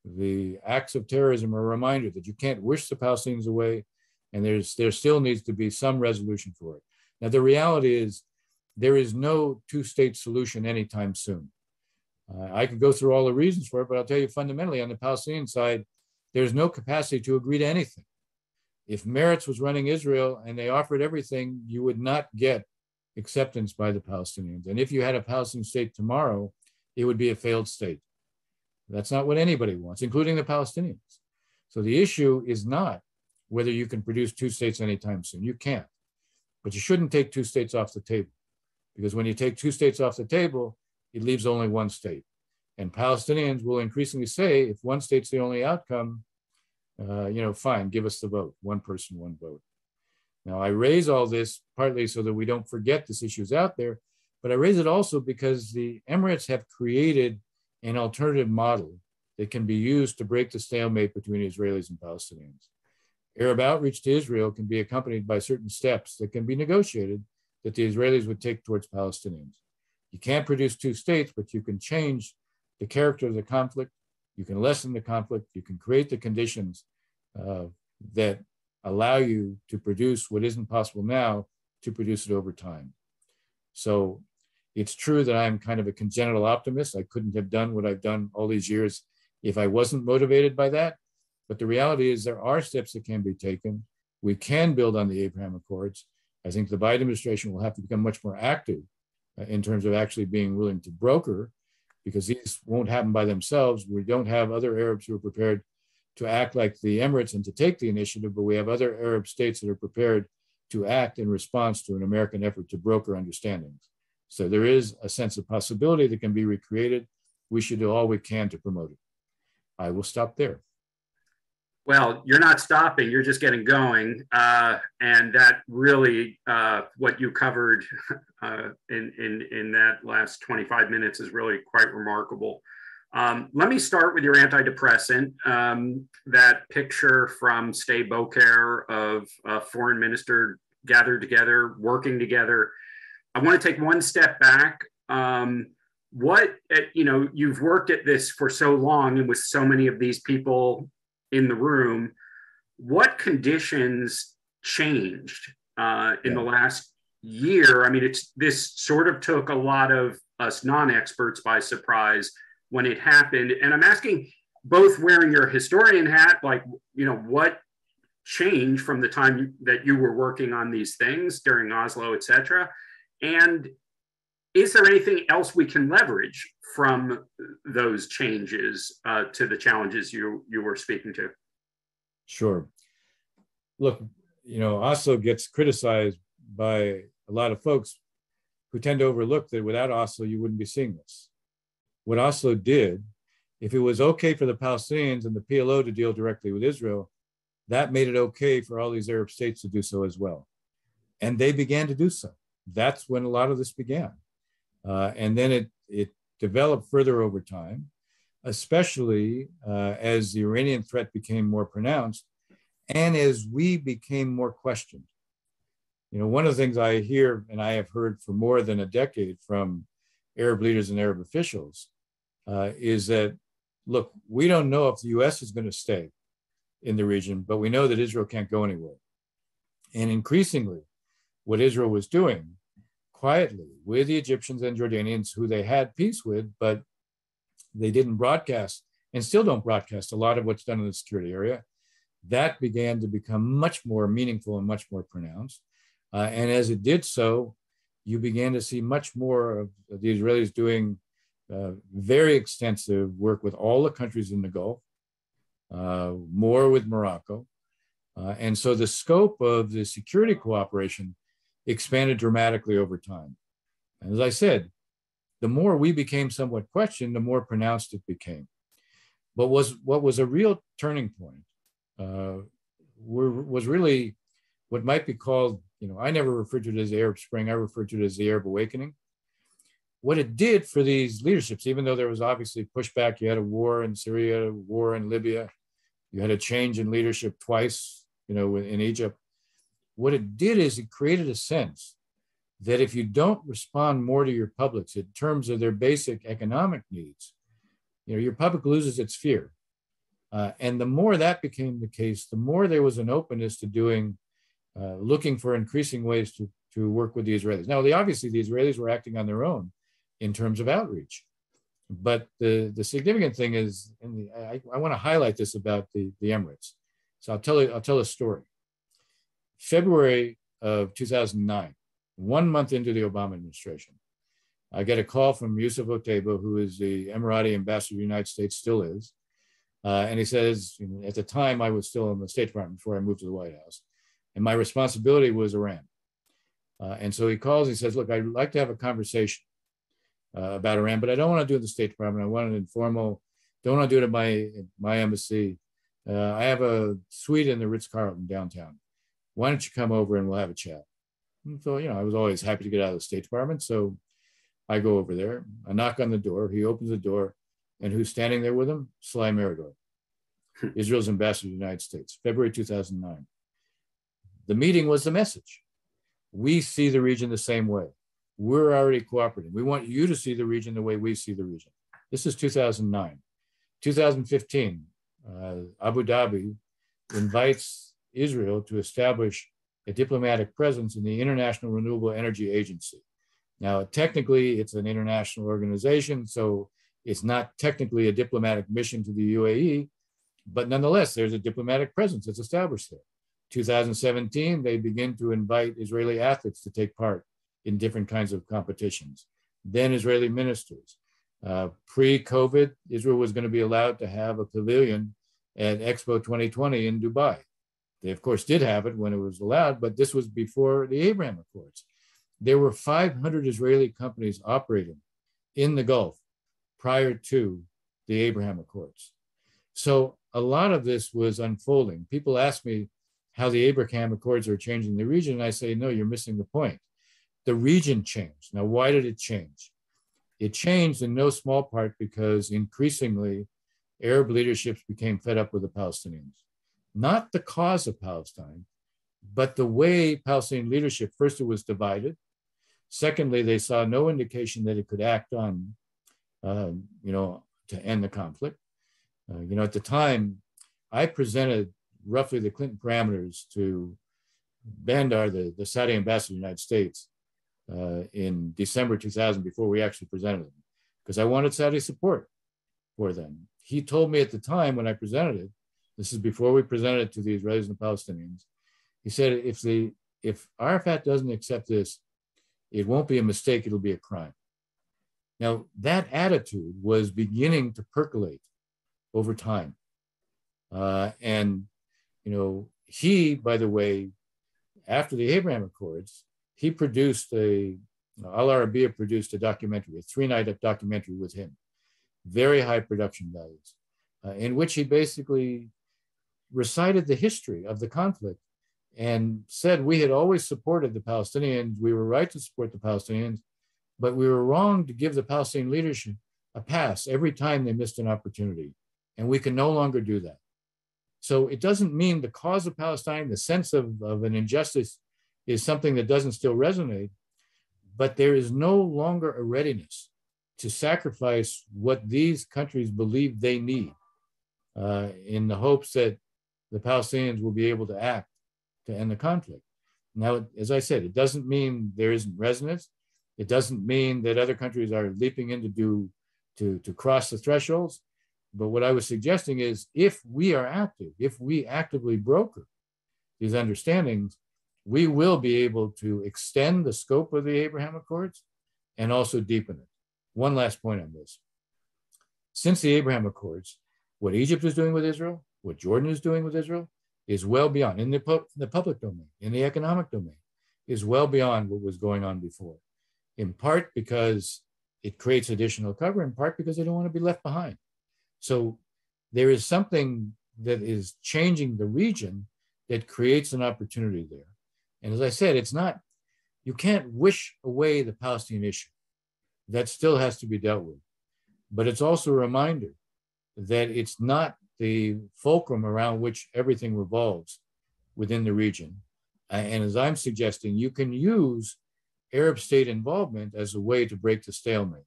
The acts of terrorism are a reminder that you can't wish the Palestinians away, and there's, there still needs to be some resolution for it. Now, the reality is there is no two state solution anytime soon. Uh, I could go through all the reasons for it, but I'll tell you fundamentally on the Palestinian side, there's no capacity to agree to anything. If Meretz was running Israel and they offered everything, you would not get acceptance by the Palestinians. And if you had a Palestinian state tomorrow, it would be a failed state. That's not what anybody wants, including the Palestinians. So the issue is not whether you can produce two states anytime soon. You can't. But you shouldn't take two states off the table because when you take two states off the table, it leaves only one state. And Palestinians will increasingly say, if one state's the only outcome, uh, you know, fine, give us the vote, one person, one vote. Now, I raise all this partly so that we don't forget this issue is out there, but I raise it also because the Emirates have created an alternative model that can be used to break the stalemate between Israelis and Palestinians. Arab outreach to Israel can be accompanied by certain steps that can be negotiated that the Israelis would take towards Palestinians. You can't produce two states, but you can change the character of the conflict. You can lessen the conflict. You can create the conditions uh, that allow you to produce what isn't possible now to produce it over time. So it's true that I'm kind of a congenital optimist. I couldn't have done what I've done all these years if I wasn't motivated by that. But the reality is there are steps that can be taken. We can build on the Abraham Accords. I think the Biden administration will have to become much more active uh, in terms of actually being willing to broker because these won't happen by themselves. We don't have other Arabs who are prepared to act like the Emirates and to take the initiative, but we have other Arab states that are prepared to act in response to an American effort to broker understandings. So there is a sense of possibility that can be recreated. We should do all we can to promote it. I will stop there. Well, you're not stopping, you're just getting going. Uh, and that really, uh, what you covered uh, in, in, in that last 25 minutes is really quite remarkable. Um, let me start with your antidepressant. Um, that picture from Sde Boker of a foreign minister gathered together, working together. I want to take one step back. Um, what, eh, you know, you've worked at this for so long and with so many of these people in the room, what conditions changed uh, in yeah. the last year? I mean, it's this sort of took a lot of us non experts by surprise when it happened. And I'm asking both wearing your historian hat, like, you know, what changed from the time that you were working on these things during Oslo, et cetera? And is there anything else we can leverage from those changes uh, to the challenges you, you were speaking to? Sure. Look, you know, Oslo gets criticized by a lot of folks who tend to overlook that without Oslo, you wouldn't be seeing this what Oslo did, if it was okay for the Palestinians and the PLO to deal directly with Israel, that made it okay for all these Arab states to do so as well. And they began to do so. That's when a lot of this began. Uh, and then it, it developed further over time, especially uh, as the Iranian threat became more pronounced and as we became more questioned. You know, one of the things I hear and I have heard for more than a decade from Arab leaders and Arab officials uh, is that, look, we don't know if the US is going to stay in the region, but we know that Israel can't go anywhere. And increasingly, what Israel was doing quietly with the Egyptians and Jordanians, who they had peace with, but they didn't broadcast and still don't broadcast a lot of what's done in the security area. That began to become much more meaningful and much more pronounced. Uh, and as it did so, you began to see much more of the Israelis doing uh, very extensive work with all the countries in the Gulf, uh, more with Morocco. Uh, and so the scope of the security cooperation expanded dramatically over time. And as I said, the more we became somewhat questioned, the more pronounced it became. But was what was a real turning point uh, were, was really what might be called you know, I never referred to it as the Arab Spring. I referred to it as the Arab Awakening. What it did for these leaderships, even though there was obviously pushback, you had a war in Syria, a war in Libya, you had a change in leadership twice, you know, in Egypt. What it did is it created a sense that if you don't respond more to your publics in terms of their basic economic needs, you know, your public loses its fear. Uh, and the more that became the case, the more there was an openness to doing uh, looking for increasing ways to, to work with the Israelis. Now, the, obviously, the Israelis were acting on their own in terms of outreach. But the, the significant thing is, and I, I want to highlight this about the, the Emirates. So I'll tell you, I'll tell a story. February of 2009, one month into the Obama administration, I get a call from Yusuf Otaiba, who is the Emirati ambassador to the United States, still is. Uh, and he says, at the time I was still in the State Department before I moved to the White House, and my responsibility was Iran. Uh, and so he calls, he says, look, I'd like to have a conversation uh, about Iran, but I don't want to do it in the State Department. I want an informal, don't want to do it at my, my embassy. Uh, I have a suite in the Ritz Carlton downtown. Why don't you come over and we'll have a chat? And so, you know, I was always happy to get out of the State Department. So I go over there, I knock on the door, he opens the door, and who's standing there with him? Sallai Meridor, Israel's ambassador to the United States, February 2009. The meeting was the message. We see the region the same way. We're already cooperating. We want you to see the region the way we see the region. This is 2009. 2015, uh, Abu Dhabi invites Israel to establish a diplomatic presence in the International Renewable Energy Agency. Now, technically, it's an international organization, so it's not technically a diplomatic mission to the UAE, but nonetheless, there's a diplomatic presence that's established there. 2017, they begin to invite Israeli athletes to take part in different kinds of competitions. Then Israeli ministers. Uh, Pre-COVID, Israel was going to be allowed to have a pavilion at Expo 2020 in Dubai. They, of course, did have it when it was allowed, but this was before the Abraham Accords. There were 500 Israeli companies operating in the Gulf prior to the Abraham Accords. So a lot of this was unfolding. People ask me how the Abraham Accords are changing the region. And I say, no, you're missing the point. The region changed. Now, why did it change? It changed in no small part because increasingly Arab leaderships became fed up with the Palestinians. Not the cause of Palestine, but the way Palestinian leadership, first, it was divided. Secondly, they saw no indication that it could act on um, you know, to end the conflict. Uh, you know, at the time, I presented roughly the Clinton parameters to Bandar, the, the Saudi ambassador to the United States, uh, in December 2000 before we actually presented them, because I wanted Saudi support for them. He told me at the time when I presented it, this is before we presented it to the Israelis and the Palestinians, he said, if the if Arafat doesn't accept this, it won't be a mistake, it'll be a crime. Now, that attitude was beginning to percolate over time. Uh, and, you know, he, by the way, after the Abraham Accords, he produced a, Al Arabiya produced a documentary, a three night documentary with him, very high production values, uh, in which he basically recited the history of the conflict and said we had always supported the Palestinians. We were right to support the Palestinians. But we were wrong to give the Palestinian leadership a pass every time they missed an opportunity. And we can no longer do that. So it doesn't mean the cause of Palestine, the sense of, of an injustice is something that doesn't still resonate, but there is no longer a readiness to sacrifice what these countries believe they need uh, in the hopes that the Palestinians will be able to act to end the conflict. Now, as I said, it doesn't mean there isn't resonance. It doesn't mean that other countries are leaping in to do to, to cross the thresholds. But what I was suggesting is if we are active, if we actively broker these understandings, we will be able to extend the scope of the Abraham Accords and also deepen it. One last point on this. Since the Abraham Accords, what Egypt is doing with Israel, what Jordan is doing with Israel, is well beyond, in the, pu- the public domain, in the economic domain, is well beyond what was going on before in part because it creates additional cover, in part because they don't want to be left behind. So there is something that is changing the region that creates an opportunity there. And as I said, it's not, you can't wish away the Palestinian issue. That still has to be dealt with. But it's also a reminder that it's not the fulcrum around which everything revolves within the region. And as I'm suggesting, you can use Arab state involvement as a way to break the stalemate.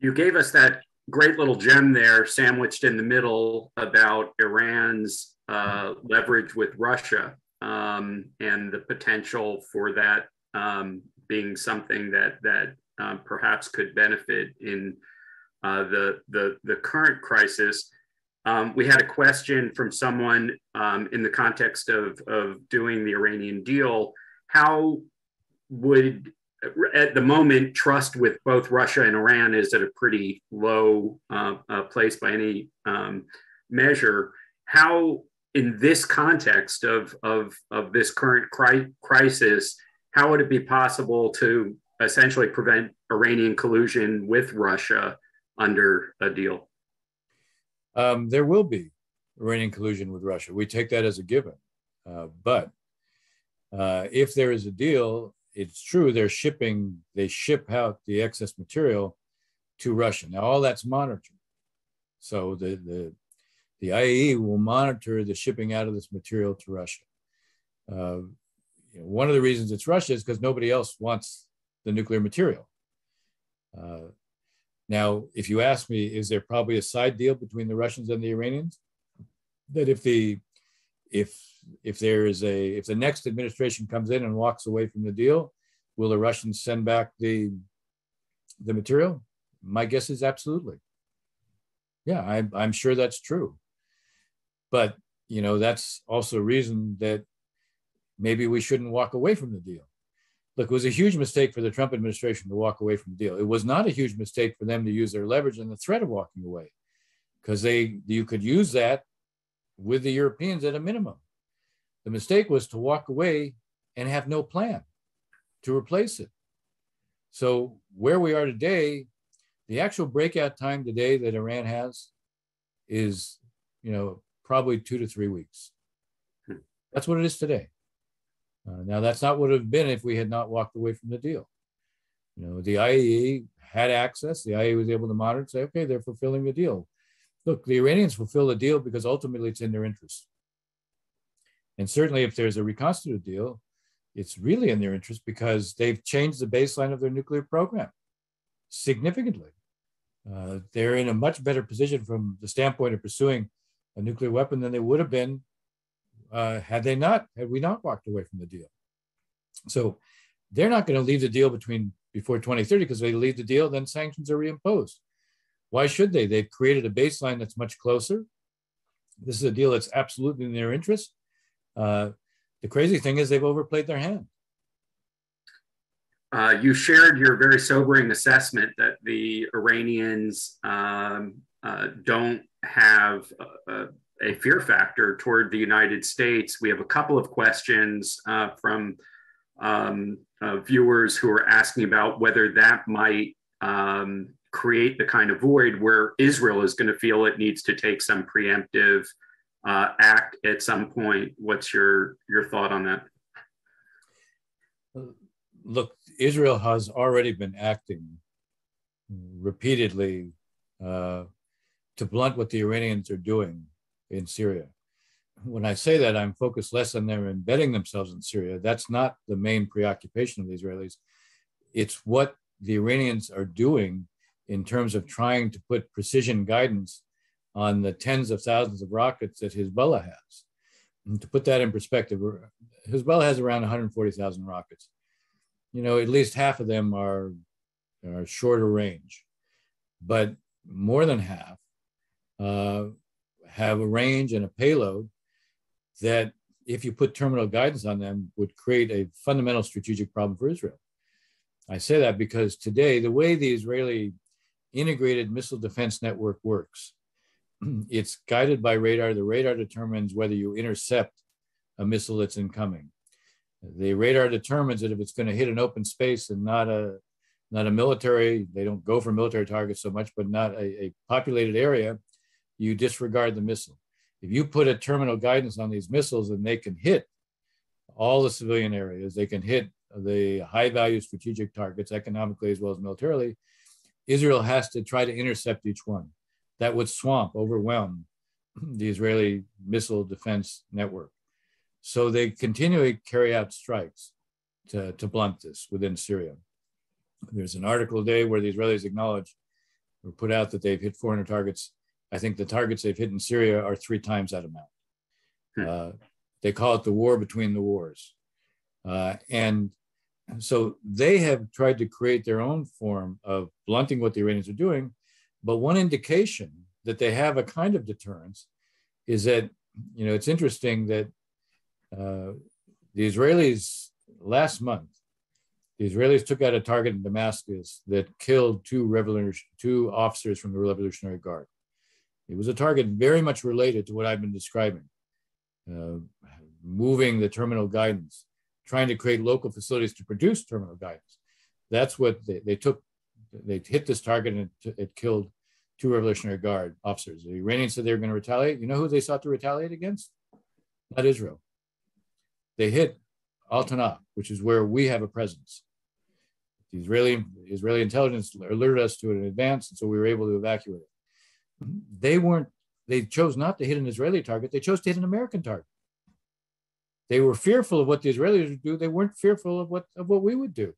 You gave us that great little gem there, sandwiched in the middle, about Iran's uh, leverage with Russia um, and the potential for that um, being something that that um, perhaps could benefit in uh, the, the, the current crisis. Um, we had a question from someone um, in the context of, of doing the Iranian deal. How would, at the moment, trust with both Russia and Iran is at a pretty low uh, uh, place by any um, measure. How, in this context of, of, of this current cri- crisis, how would it be possible to essentially prevent Iranian collusion with Russia under a deal? Um, there will be Iranian collusion with Russia. We take that as a given. Uh, but uh, if there is a deal, it's true they're shipping, they ship out the excess material to Russia. Now, all that's monitored. So the, the, the IAEA will monitor the shipping out of this material to Russia. Uh, you know, one of the reasons it's Russia is because nobody else wants the nuclear material. Uh, now, if you ask me, is there probably a side deal between the Russians and the Iranians? That if the if if there is a if the next administration comes in and walks away from the deal, will the Russians send back the the material? My guess is absolutely. Yeah, I'm I'm sure that's true. But you know, that's also a reason that maybe we shouldn't walk away from the deal look, it was a huge mistake for the Trump administration to walk away from the deal. It was not a huge mistake for them to use their leverage and the threat of walking away, because they you could use that with the Europeans at a minimum. The mistake was to walk away and have no plan to replace it. So where we are today, the actual breakout time today that Iran has is, you know, probably two to three weeks. Hmm. That's what it is today. Uh, now, that's not what it would have been if we had not walked away from the deal. You know, the IAEA had access. The IAEA was able to monitor and say, okay, they're fulfilling the deal. Look, the Iranians fulfill the deal because ultimately it's in their interest. And certainly, if there's a reconstituted deal, it's really in their interest because they've changed the baseline of their nuclear program significantly. Uh, they're in a much better position from the standpoint of pursuing a nuclear weapon than they would have been uh, had they not, had we not walked away from the deal. So they're not going to leave the deal between before 2030 because they leave the deal, then sanctions are reimposed. Why should they? They've created a baseline that's much closer. This is a deal that's absolutely in their interest. Uh, the crazy thing is they've overplayed their hand. Uh, you shared your very sobering assessment that the Iranians um, uh, don't have fear factor toward the United States. We have a couple of questions uh, from um, uh, viewers who are asking about whether that might um, create the kind of void where Israel is going to feel it needs to take some preemptive uh, act at some point. What's your your thought on that? Look, Israel has already been acting repeatedly uh, to blunt what the Iranians are doing in Syria. When I say that, I'm focused less on them embedding themselves in Syria. That's not the main preoccupation of the Israelis. It's what the Iranians are doing in terms of trying to put precision guidance on the tens of thousands of rockets that Hezbollah has. And to put that in perspective, Hezbollah has around 140,000 rockets. You know, at least half of them are, are shorter range, but more than half uh, have a range and a payload that, if you put terminal guidance on them, would create a fundamental strategic problem for Israel. I say that because today, the way the Israeli integrated missile defense network works, it's guided by radar. The radar determines whether you intercept a missile that's incoming. The radar determines that if it's going to hit an open space and not a not a military, they don't go for military targets so much, but not a, a populated area, you disregard the missile. If you put a terminal guidance on these missiles and they can hit all the civilian areas, they can hit the high value strategic targets economically as well as militarily, Israel has to try to intercept each one. That would swamp, overwhelm the Israeli missile defense network. So they continually carry out strikes to, to blunt this within Syria. There's an article today where the Israelis acknowledge or put out that they've hit 400 targets I think the targets they've hit in Syria are three times that amount. Hmm. Uh, they call it the war between the wars. Uh, and so they have tried to create their own form of blunting what the Iranians are doing. But one indication that they have a kind of deterrence is that, you know, it's interesting that uh, the Israelis last month, the Israelis took out a target in Damascus that killed two revolutionary, two officers from the Revolutionary Guard. It was a target very much related to what I've been describing, uh, moving the terminal guidance trying to create local facilities to produce terminal guidance. That's what they, they took, they hit this target and it, it killed two Revolutionary Guard officers. The Iranians said they were going to retaliate. You know who they sought to retaliate against? Not Israel. They hit Al which is where we have a presence. The Israeli, Israeli intelligence alerted us to it in advance, and so we were able to evacuate it. They weren't, they chose not to hit an Israeli target, they chose to hit an American target. They were fearful of what the Israelis would do. They weren't fearful of what, of what we would do.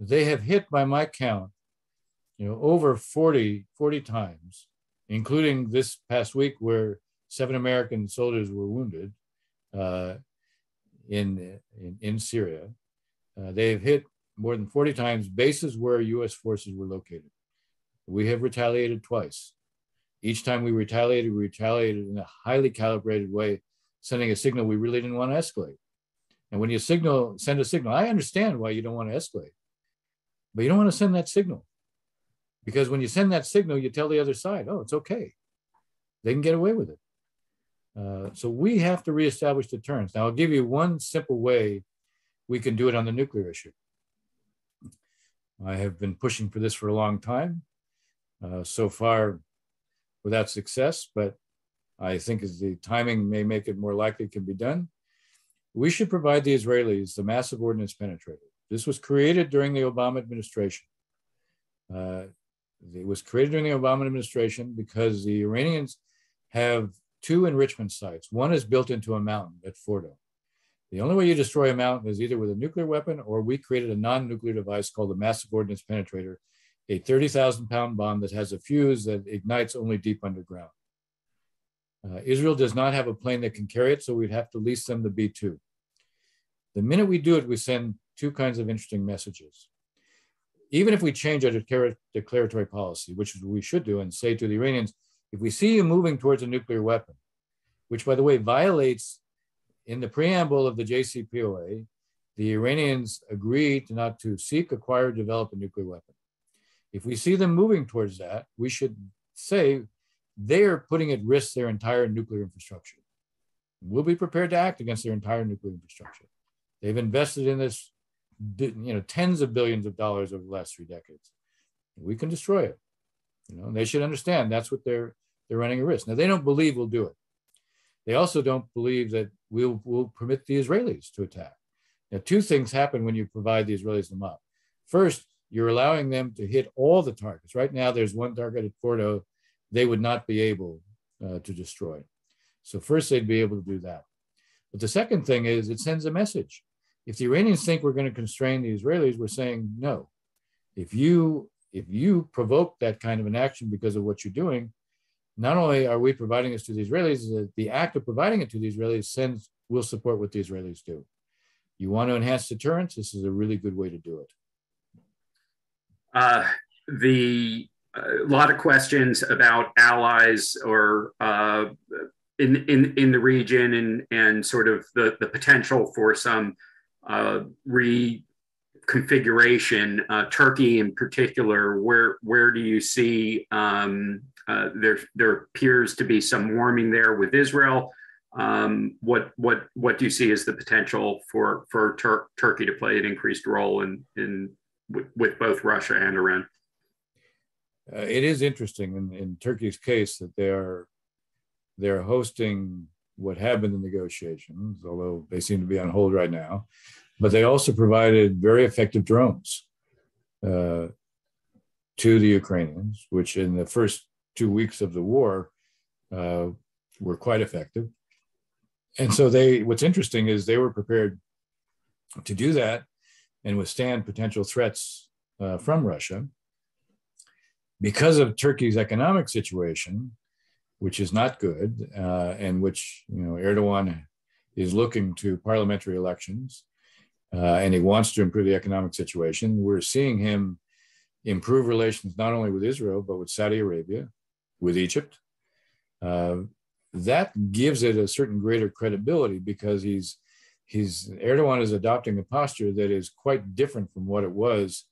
They have hit, by my count, you know, over 40, 40 times, including this past week where seven American soldiers were wounded uh, in, in, in, Syria. Uh, they have hit more than 40 times bases where US forces were located. We have retaliated twice. Each time we retaliated, we retaliated in a highly calibrated way sending a signal we really didn't want to escalate. And when you signal, send a signal, I understand why you don't want to escalate, but you don't want to send that signal. Because when you send that signal, you tell the other side, oh, it's okay. They can get away with it. Uh, so we have to reestablish deterrence. Now, I'll give you one simple way we can do it on the nuclear issue. I have been pushing for this for a long time, uh, so far without success, but I think as the timing may make it more likely it can be done. We should provide the Israelis the massive ordnance penetrator. This was created during the Obama administration. Uh, it was created during the Obama administration because the Iranians have two enrichment sites. One is built into a mountain at Fordo. The only way you destroy a mountain is either with a nuclear weapon or we created a non-nuclear device called the massive ordnance penetrator, a 30,000 pound bomb that has a fuse that ignites only deep underground. Uh, Israel does not have a plane that can carry it, so we'd have to lease them the B 2. The minute we do it, we send two kinds of interesting messages. Even if we change our declaratory policy, which we should do, and say to the Iranians, if we see you moving towards a nuclear weapon, which by the way violates in the preamble of the JCPOA, the Iranians agreed to not to seek, acquire, develop a nuclear weapon. If we see them moving towards that, we should say they're putting at risk their entire nuclear infrastructure. We'll be prepared to act against their entire nuclear infrastructure. They've invested in this, you know, tens of billions of dollars over the last three decades. We can destroy it. You know, they should understand that's what they're they're running a risk. Now they don't believe we'll do it. They also don't believe that we'll, we'll permit the Israelis to attack. Now, two things happen when you provide the Israelis the up. First, you're allowing them to hit all the targets. Right now, there's one target at Fordo they would not be able uh, to destroy. So first they'd be able to do that. But the second thing is it sends a message. If the Iranians think we're going to constrain the Israelis, we're saying no. If you if you provoke that kind of an action because of what you're doing, not only are we providing this to the Israelis, the act of providing it to the Israelis sends will support what the Israelis do. You want to enhance deterrence? This is a really good way to do it. Uh, the a lot of questions about allies or uh, in, in, in the region and, and sort of the, the potential for some uh, reconfiguration. Uh, Turkey, in particular, where where do you see um, uh, there there appears to be some warming there with Israel? Um, what what what do you see as the potential for for Tur- Turkey to play an increased role in in with, with both Russia and Iran? uh, it is interesting in, in Turkey's case that they are they're hosting what have been the negotiations, although they seem to be on hold right now. But they also provided very effective drones uh, to the Ukrainians, which in the first two weeks of the war uh, were quite effective. And so they, what's interesting is they were prepared to do that and withstand potential threats uh, from Russia because of Turkey's economic situation, which is not good, uh, and which you know Erdogan is looking to parliamentary elections, uh, and he wants to improve the economic situation. We're seeing him improve relations not only with Israel, but with Saudi Arabia, with Egypt. Uh, that gives it a certain greater credibility because he's he's Erdogan is adopting a posture that is quite different from what it was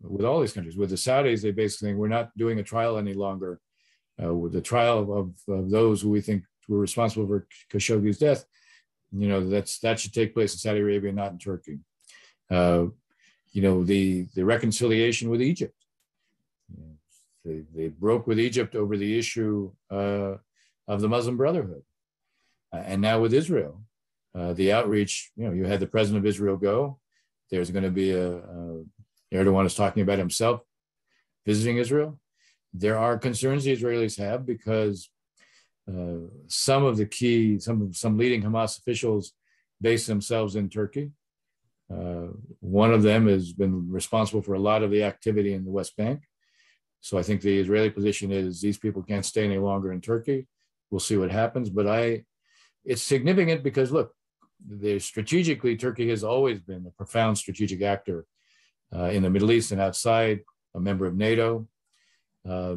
with all these countries. With the Saudis, they basically we're not doing a trial any longer. Uh, with the trial of, of those who we think were responsible for Khashoggi's death, you know that's that should take place in Saudi Arabia, not in Turkey. Uh, you know the the reconciliation with Egypt. They, they broke with Egypt over the issue uh, of the Muslim Brotherhood, uh, and now with Israel, uh, the outreach. You know, you had the president of Israel go. There's going to be a, a Erdogan is talking about himself visiting Israel. There are concerns the Israelis have because uh, some of the key, some of some leading Hamas officials base themselves in Turkey. Uh, one of them has been responsible for a lot of the activity in the West Bank. So I think the Israeli position is these people can't stay any longer in Turkey. We'll see what happens. But I, it's significant because look, the strategically Turkey has always been a profound strategic actor uh, in the Middle East and outside, a member of NATO. Uh,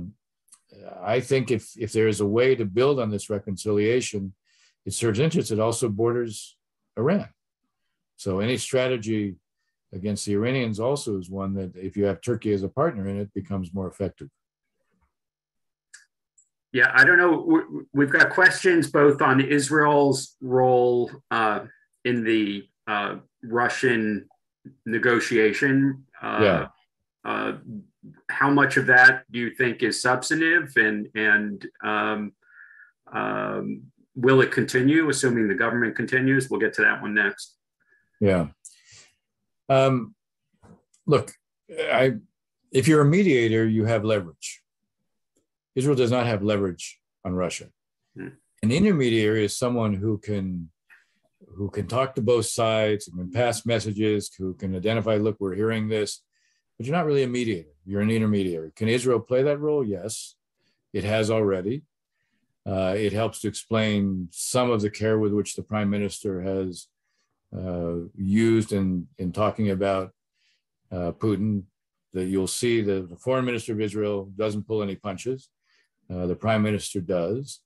I think if, if there is a way to build on this reconciliation, it serves interests. It also borders Iran. So any strategy against the Iranians also is one that, if you have Turkey as a partner in it, becomes more effective. Yeah, I don't know. We've got questions both on Israel's role uh, in the uh, Russian negotiation. Uh, yeah. Uh, how much of that do you think is substantive, and and um, um, will it continue? Assuming the government continues, we'll get to that one next. Yeah. Um, look, I if you're a mediator, you have leverage. Israel does not have leverage on Russia. Hmm. An intermediary is someone who can who can talk to both sides, who can pass messages, who can identify, look, we're hearing this, but you're not really a mediator. You're an intermediary. Can Israel play that role? Yes, it has already. Uh, it helps to explain some of the care with which the prime minister has uh, used in, in talking about uh, Putin. That you'll see that the foreign minister of Israel doesn't pull any punches. Uh, the prime minister does.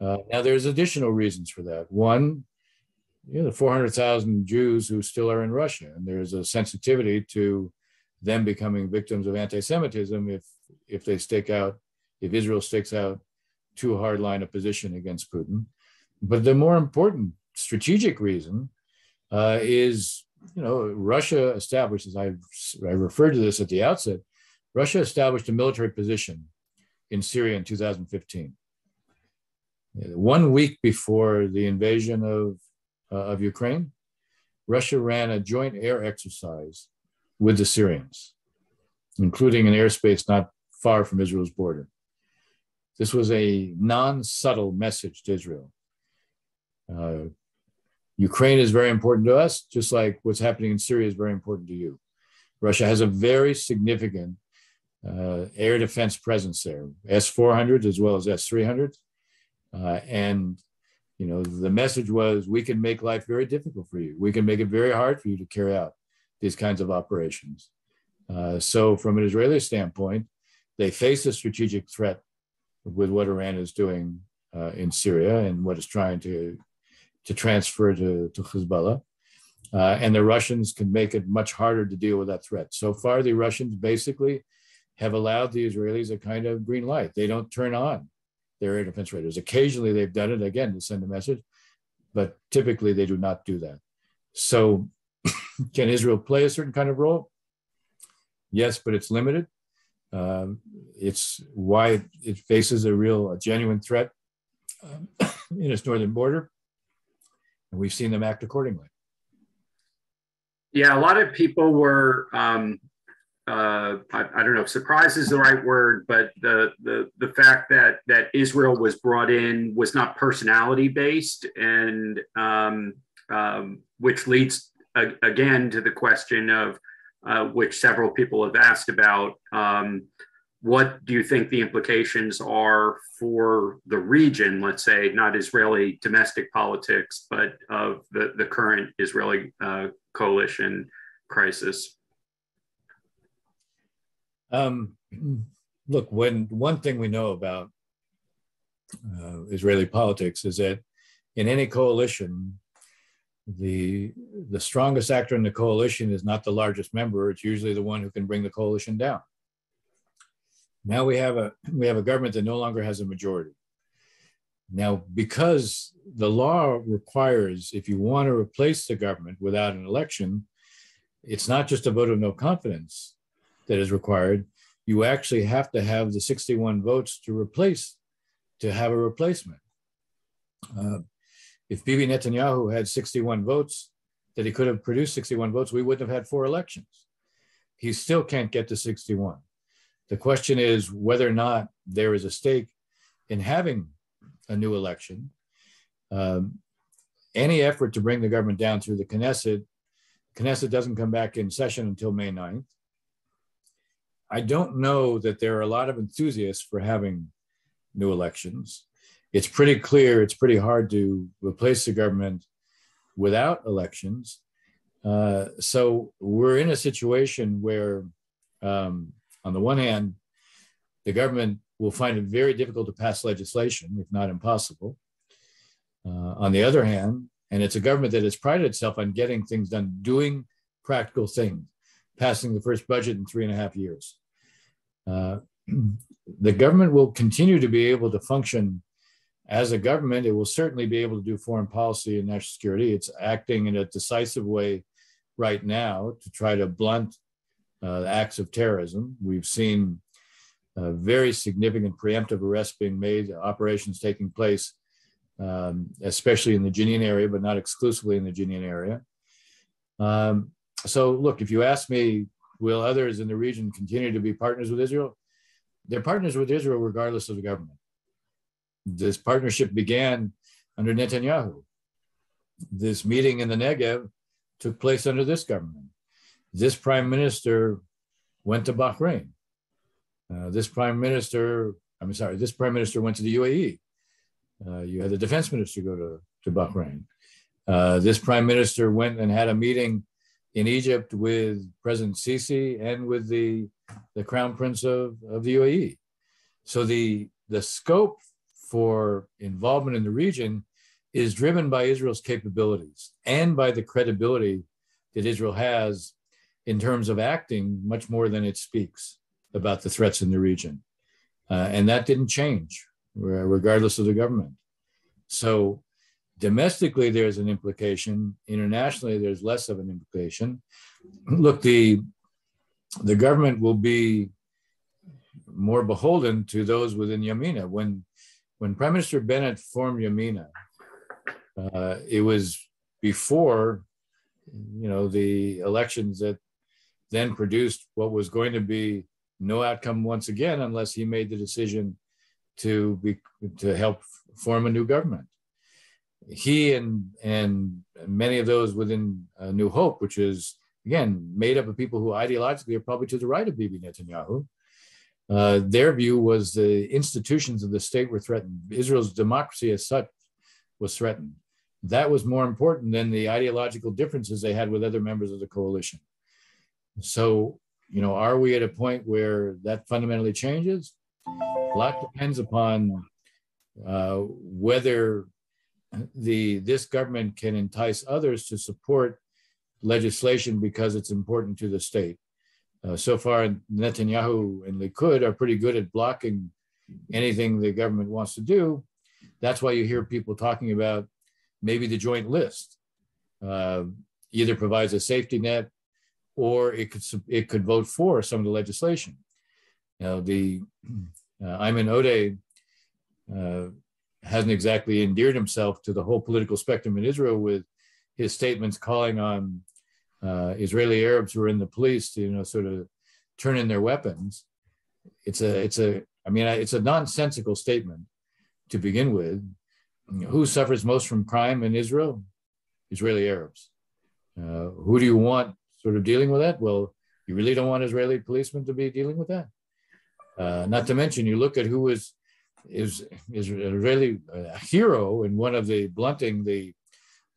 Uh, now, there's additional reasons for that. One, you know, the 400,000 Jews who still are in Russia, and there's a sensitivity to them becoming victims of anti-Semitism if if they stake out, if Israel stakes out too hard line a position against Putin. But the more important strategic reason uh, is, you know, Russia established, I, I referred to this at the outset, Russia established a military position in Syria in 2015. One week before the invasion of uh, of Ukraine, Russia ran a joint air exercise with the Syrians, including an airspace not far from Israel's border. This was a non subtle message to Israel. Uh, Ukraine is very important to us, just like what's happening in Syria is very important to you. Russia has a very significant uh, air defense presence there, S 400s as well as S 300s. Uh, and you know, the message was we can make life very difficult for you. We can make it very hard for you to carry out these kinds of operations. Uh, so, from an Israeli standpoint, they face a strategic threat with what Iran is doing uh, in Syria and what it's trying to to transfer to, to Hezbollah. Uh, and the Russians can make it much harder to deal with that threat. So far, the Russians basically have allowed the Israelis a kind of green light. They don't turn on their air defense radars. Occasionally they've done it again to send a message, but typically they do not do that. So can Israel play a certain kind of role? Yes, but it's limited. Um, it's why it faces a real, a genuine threat um, in its northern border. And we've seen them act accordingly. Yeah, a lot of people were um, uh, I, I, don't know if surprise is the right word, but the, the the fact that that Israel was brought in was not personality based, and um, um, which leads uh, again to the question of uh, which several people have asked about. Um, what do you think the implications are for the region? Let's say not Israeli domestic politics, but of the the current Israeli uh, coalition crisis? Um, look, when one thing we know about uh, Israeli politics is that in any coalition, the the strongest actor in the coalition is not the largest member; it's usually the one who can bring the coalition down. Now we have a we have a government that no longer has a majority. Now, because the law requires, if you want to replace the government without an election, it's not just a vote of no confidence that is required. You actually have to have the 61 votes to replace, to have a replacement. Uh, if Bibi Netanyahu had 61 votes, that he could have produced 61 votes, we wouldn't have had four elections. He still can't get to 61. The question is whether or not there is a stake in having a new election. Um, any effort to bring the government down through the Knesset, Knesset doesn't come back in session until May 9th. I don't know that there are a lot of enthusiasts for having new elections. It's pretty clear, it's pretty hard to replace the government without elections. Uh, so we're in a situation where, um, on the one hand, the government will find it very difficult to pass legislation, if not impossible. Uh, on the other hand, and it's a government that has prided itself on getting things done, doing practical things, passing the first budget in three and a half years. Uh, the government will continue to be able to function as a government. It will certainly be able to do foreign policy and national security. It's acting in a decisive way right now to try to blunt uh, acts of terrorism. We've seen uh, very significant preemptive arrests being made, operations taking place, um, especially in the Jenin area, but not exclusively in the Jenin area. Um, so, look, if you ask me, will others in the region continue to be partners with Israel? They're partners with Israel regardless of the government. This partnership began under Netanyahu. This meeting in the Negev took place under this government. This prime minister went to Bahrain. Uh, this prime minister, I'm sorry, this prime minister went to the UAE. Uh, you had the defense minister go to, to Bahrain. Uh, this prime minister went and had a meeting in Egypt with President Sisi and with the, the crown prince of, of the UAE. So the, the scope for involvement in the region is driven by Israel's capabilities and by the credibility that Israel has in terms of acting much more than it speaks about the threats in the region. Uh, and that didn't change, regardless of the government. So, domestically, there's an implication. Internationally, there's less of an implication. Look, the, the government will be more beholden to those within Yamina. When, when Prime Minister Bennett formed Yamina, uh, it was before you know the elections that then produced what was going to be no outcome once again unless he made the decision to be to help form a new government. He and and many of those within uh, New Hope, which is again made up of people who ideologically are probably to the right of Bibi Netanyahu, uh, their view was the institutions of the state were threatened. Israel's democracy as such was threatened. That was more important than the ideological differences they had with other members of the coalition. So you know, are we at a point where that fundamentally changes? A lot depends upon uh, whether the this government can entice others to support legislation because it's important to the state. Uh, so far, Netanyahu and Likud are pretty good at blocking anything the government wants to do. That's why you hear people talking about maybe the joint list uh, either provides a safety net or it could it could vote for some of the legislation. You know, the uh, Ayman Odeh uh, hasn't exactly endeared himself to the whole political spectrum in Israel with his statements calling on uh, Israeli Arabs who are in the police to you know sort of turn in their weapons. It's a it's a I mean it's a nonsensical statement to begin with. Who suffers most from crime in Israel? Israeli Arabs. Uh, who do you want sort of dealing with that. Well, you really don't want Israeli policemen to be dealing with that. Uh, not to mention, you look at who is is is Israeli a hero in one of the blunting the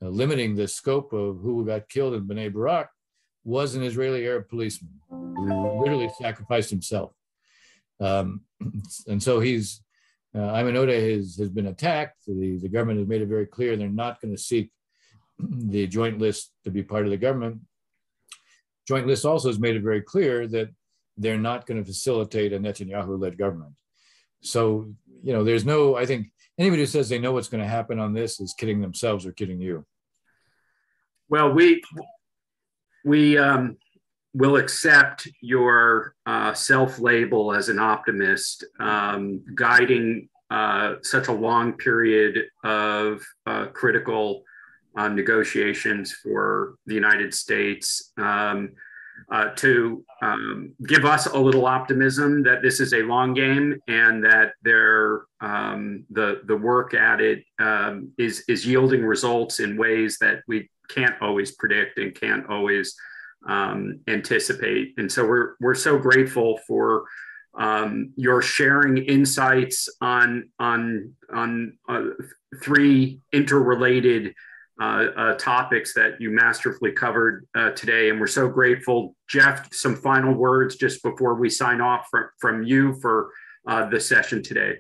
uh, limiting the scope of who got killed in Bnei Barak was an Israeli Arab policeman who literally sacrificed himself. Um, and so he's, uh, Ayman Odeh has, has been attacked. The, the government has made it very clear they're not going to seek the joint list to be part of the government. Joint list also has made it very clear that they're not going to facilitate a Netanyahu led government. So, you know, there's no, I think anybody who says they know what's going to happen on this is kidding themselves or kidding you. Well, we, we um, will accept your uh, self label as an optimist, um, guiding uh, such a long period of uh, critical uh, negotiations for the United States. Um, uh, to um, give us a little optimism that this is a long game and that there, um, the the work at it um, is is yielding results in ways that we can't always predict and can't always um, anticipate. And so we're we're so grateful for um, your sharing insights on on on uh, three interrelated topics that you masterfully covered uh, today. And we're so grateful. Jeff, some final words just before we sign off from, from you for uh, the session today.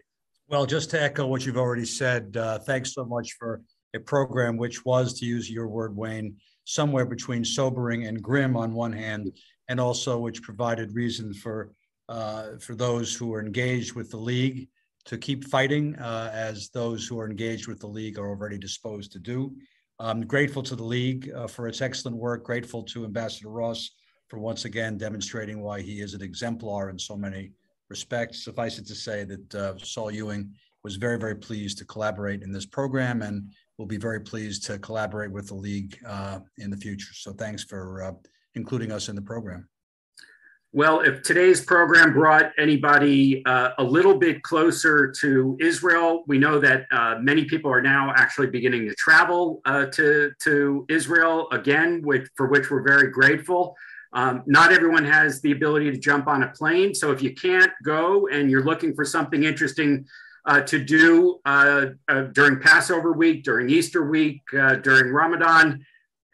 Well, just to echo what you've already said, uh, thanks so much for a program which was, to use your word, Wayne, somewhere between sobering and grim on one hand, and also which provided reason for uh, for those who are engaged with the league to keep fighting, uh, as those who are engaged with the league are already disposed to do. I'm grateful to the league uh, for its excellent work. Grateful to Ambassador Ross for once again demonstrating why he is an exemplar in so many respects. Suffice it to say that uh, Saul Ewing was very, very pleased to collaborate in this program and will be very pleased to collaborate with the league uh, in the future. So thanks for uh, including us in the program. Well, if today's program brought anybody uh, a little bit closer to Israel, we know that uh, many people are now actually beginning to travel uh, to, to Israel again, for which we're very grateful. Um, not everyone has the ability to jump on a plane. So if you can't go and you're looking for something interesting uh, to do uh, uh, during Passover week, during Easter week, during Ramadan,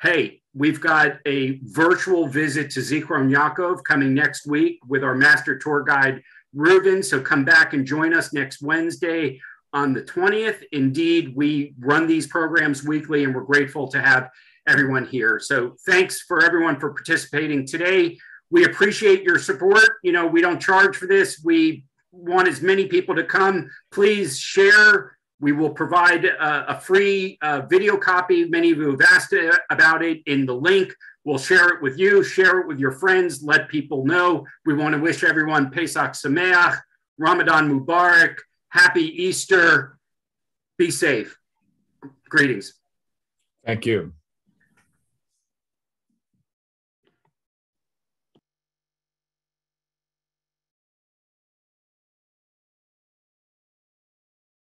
hey, we've got a virtual visit to Zichron Yaakov coming next week with our master tour guide, Reuven. So come back and join us next Wednesday on the 20th. Indeed, we run these programs weekly and we're grateful to have everyone here. So thanks for everyone for participating today. We appreciate your support. You know, we don't charge for this. We want as many people to come. Please share. We will provide a, a free uh, video copy. Many of you have asked about it in the link. We'll share it with you, share it with your friends, let people know. We want to wish everyone Pesach Sameach, Ramadan Mubarak, Happy Easter. Be safe. Greetings. Thank you.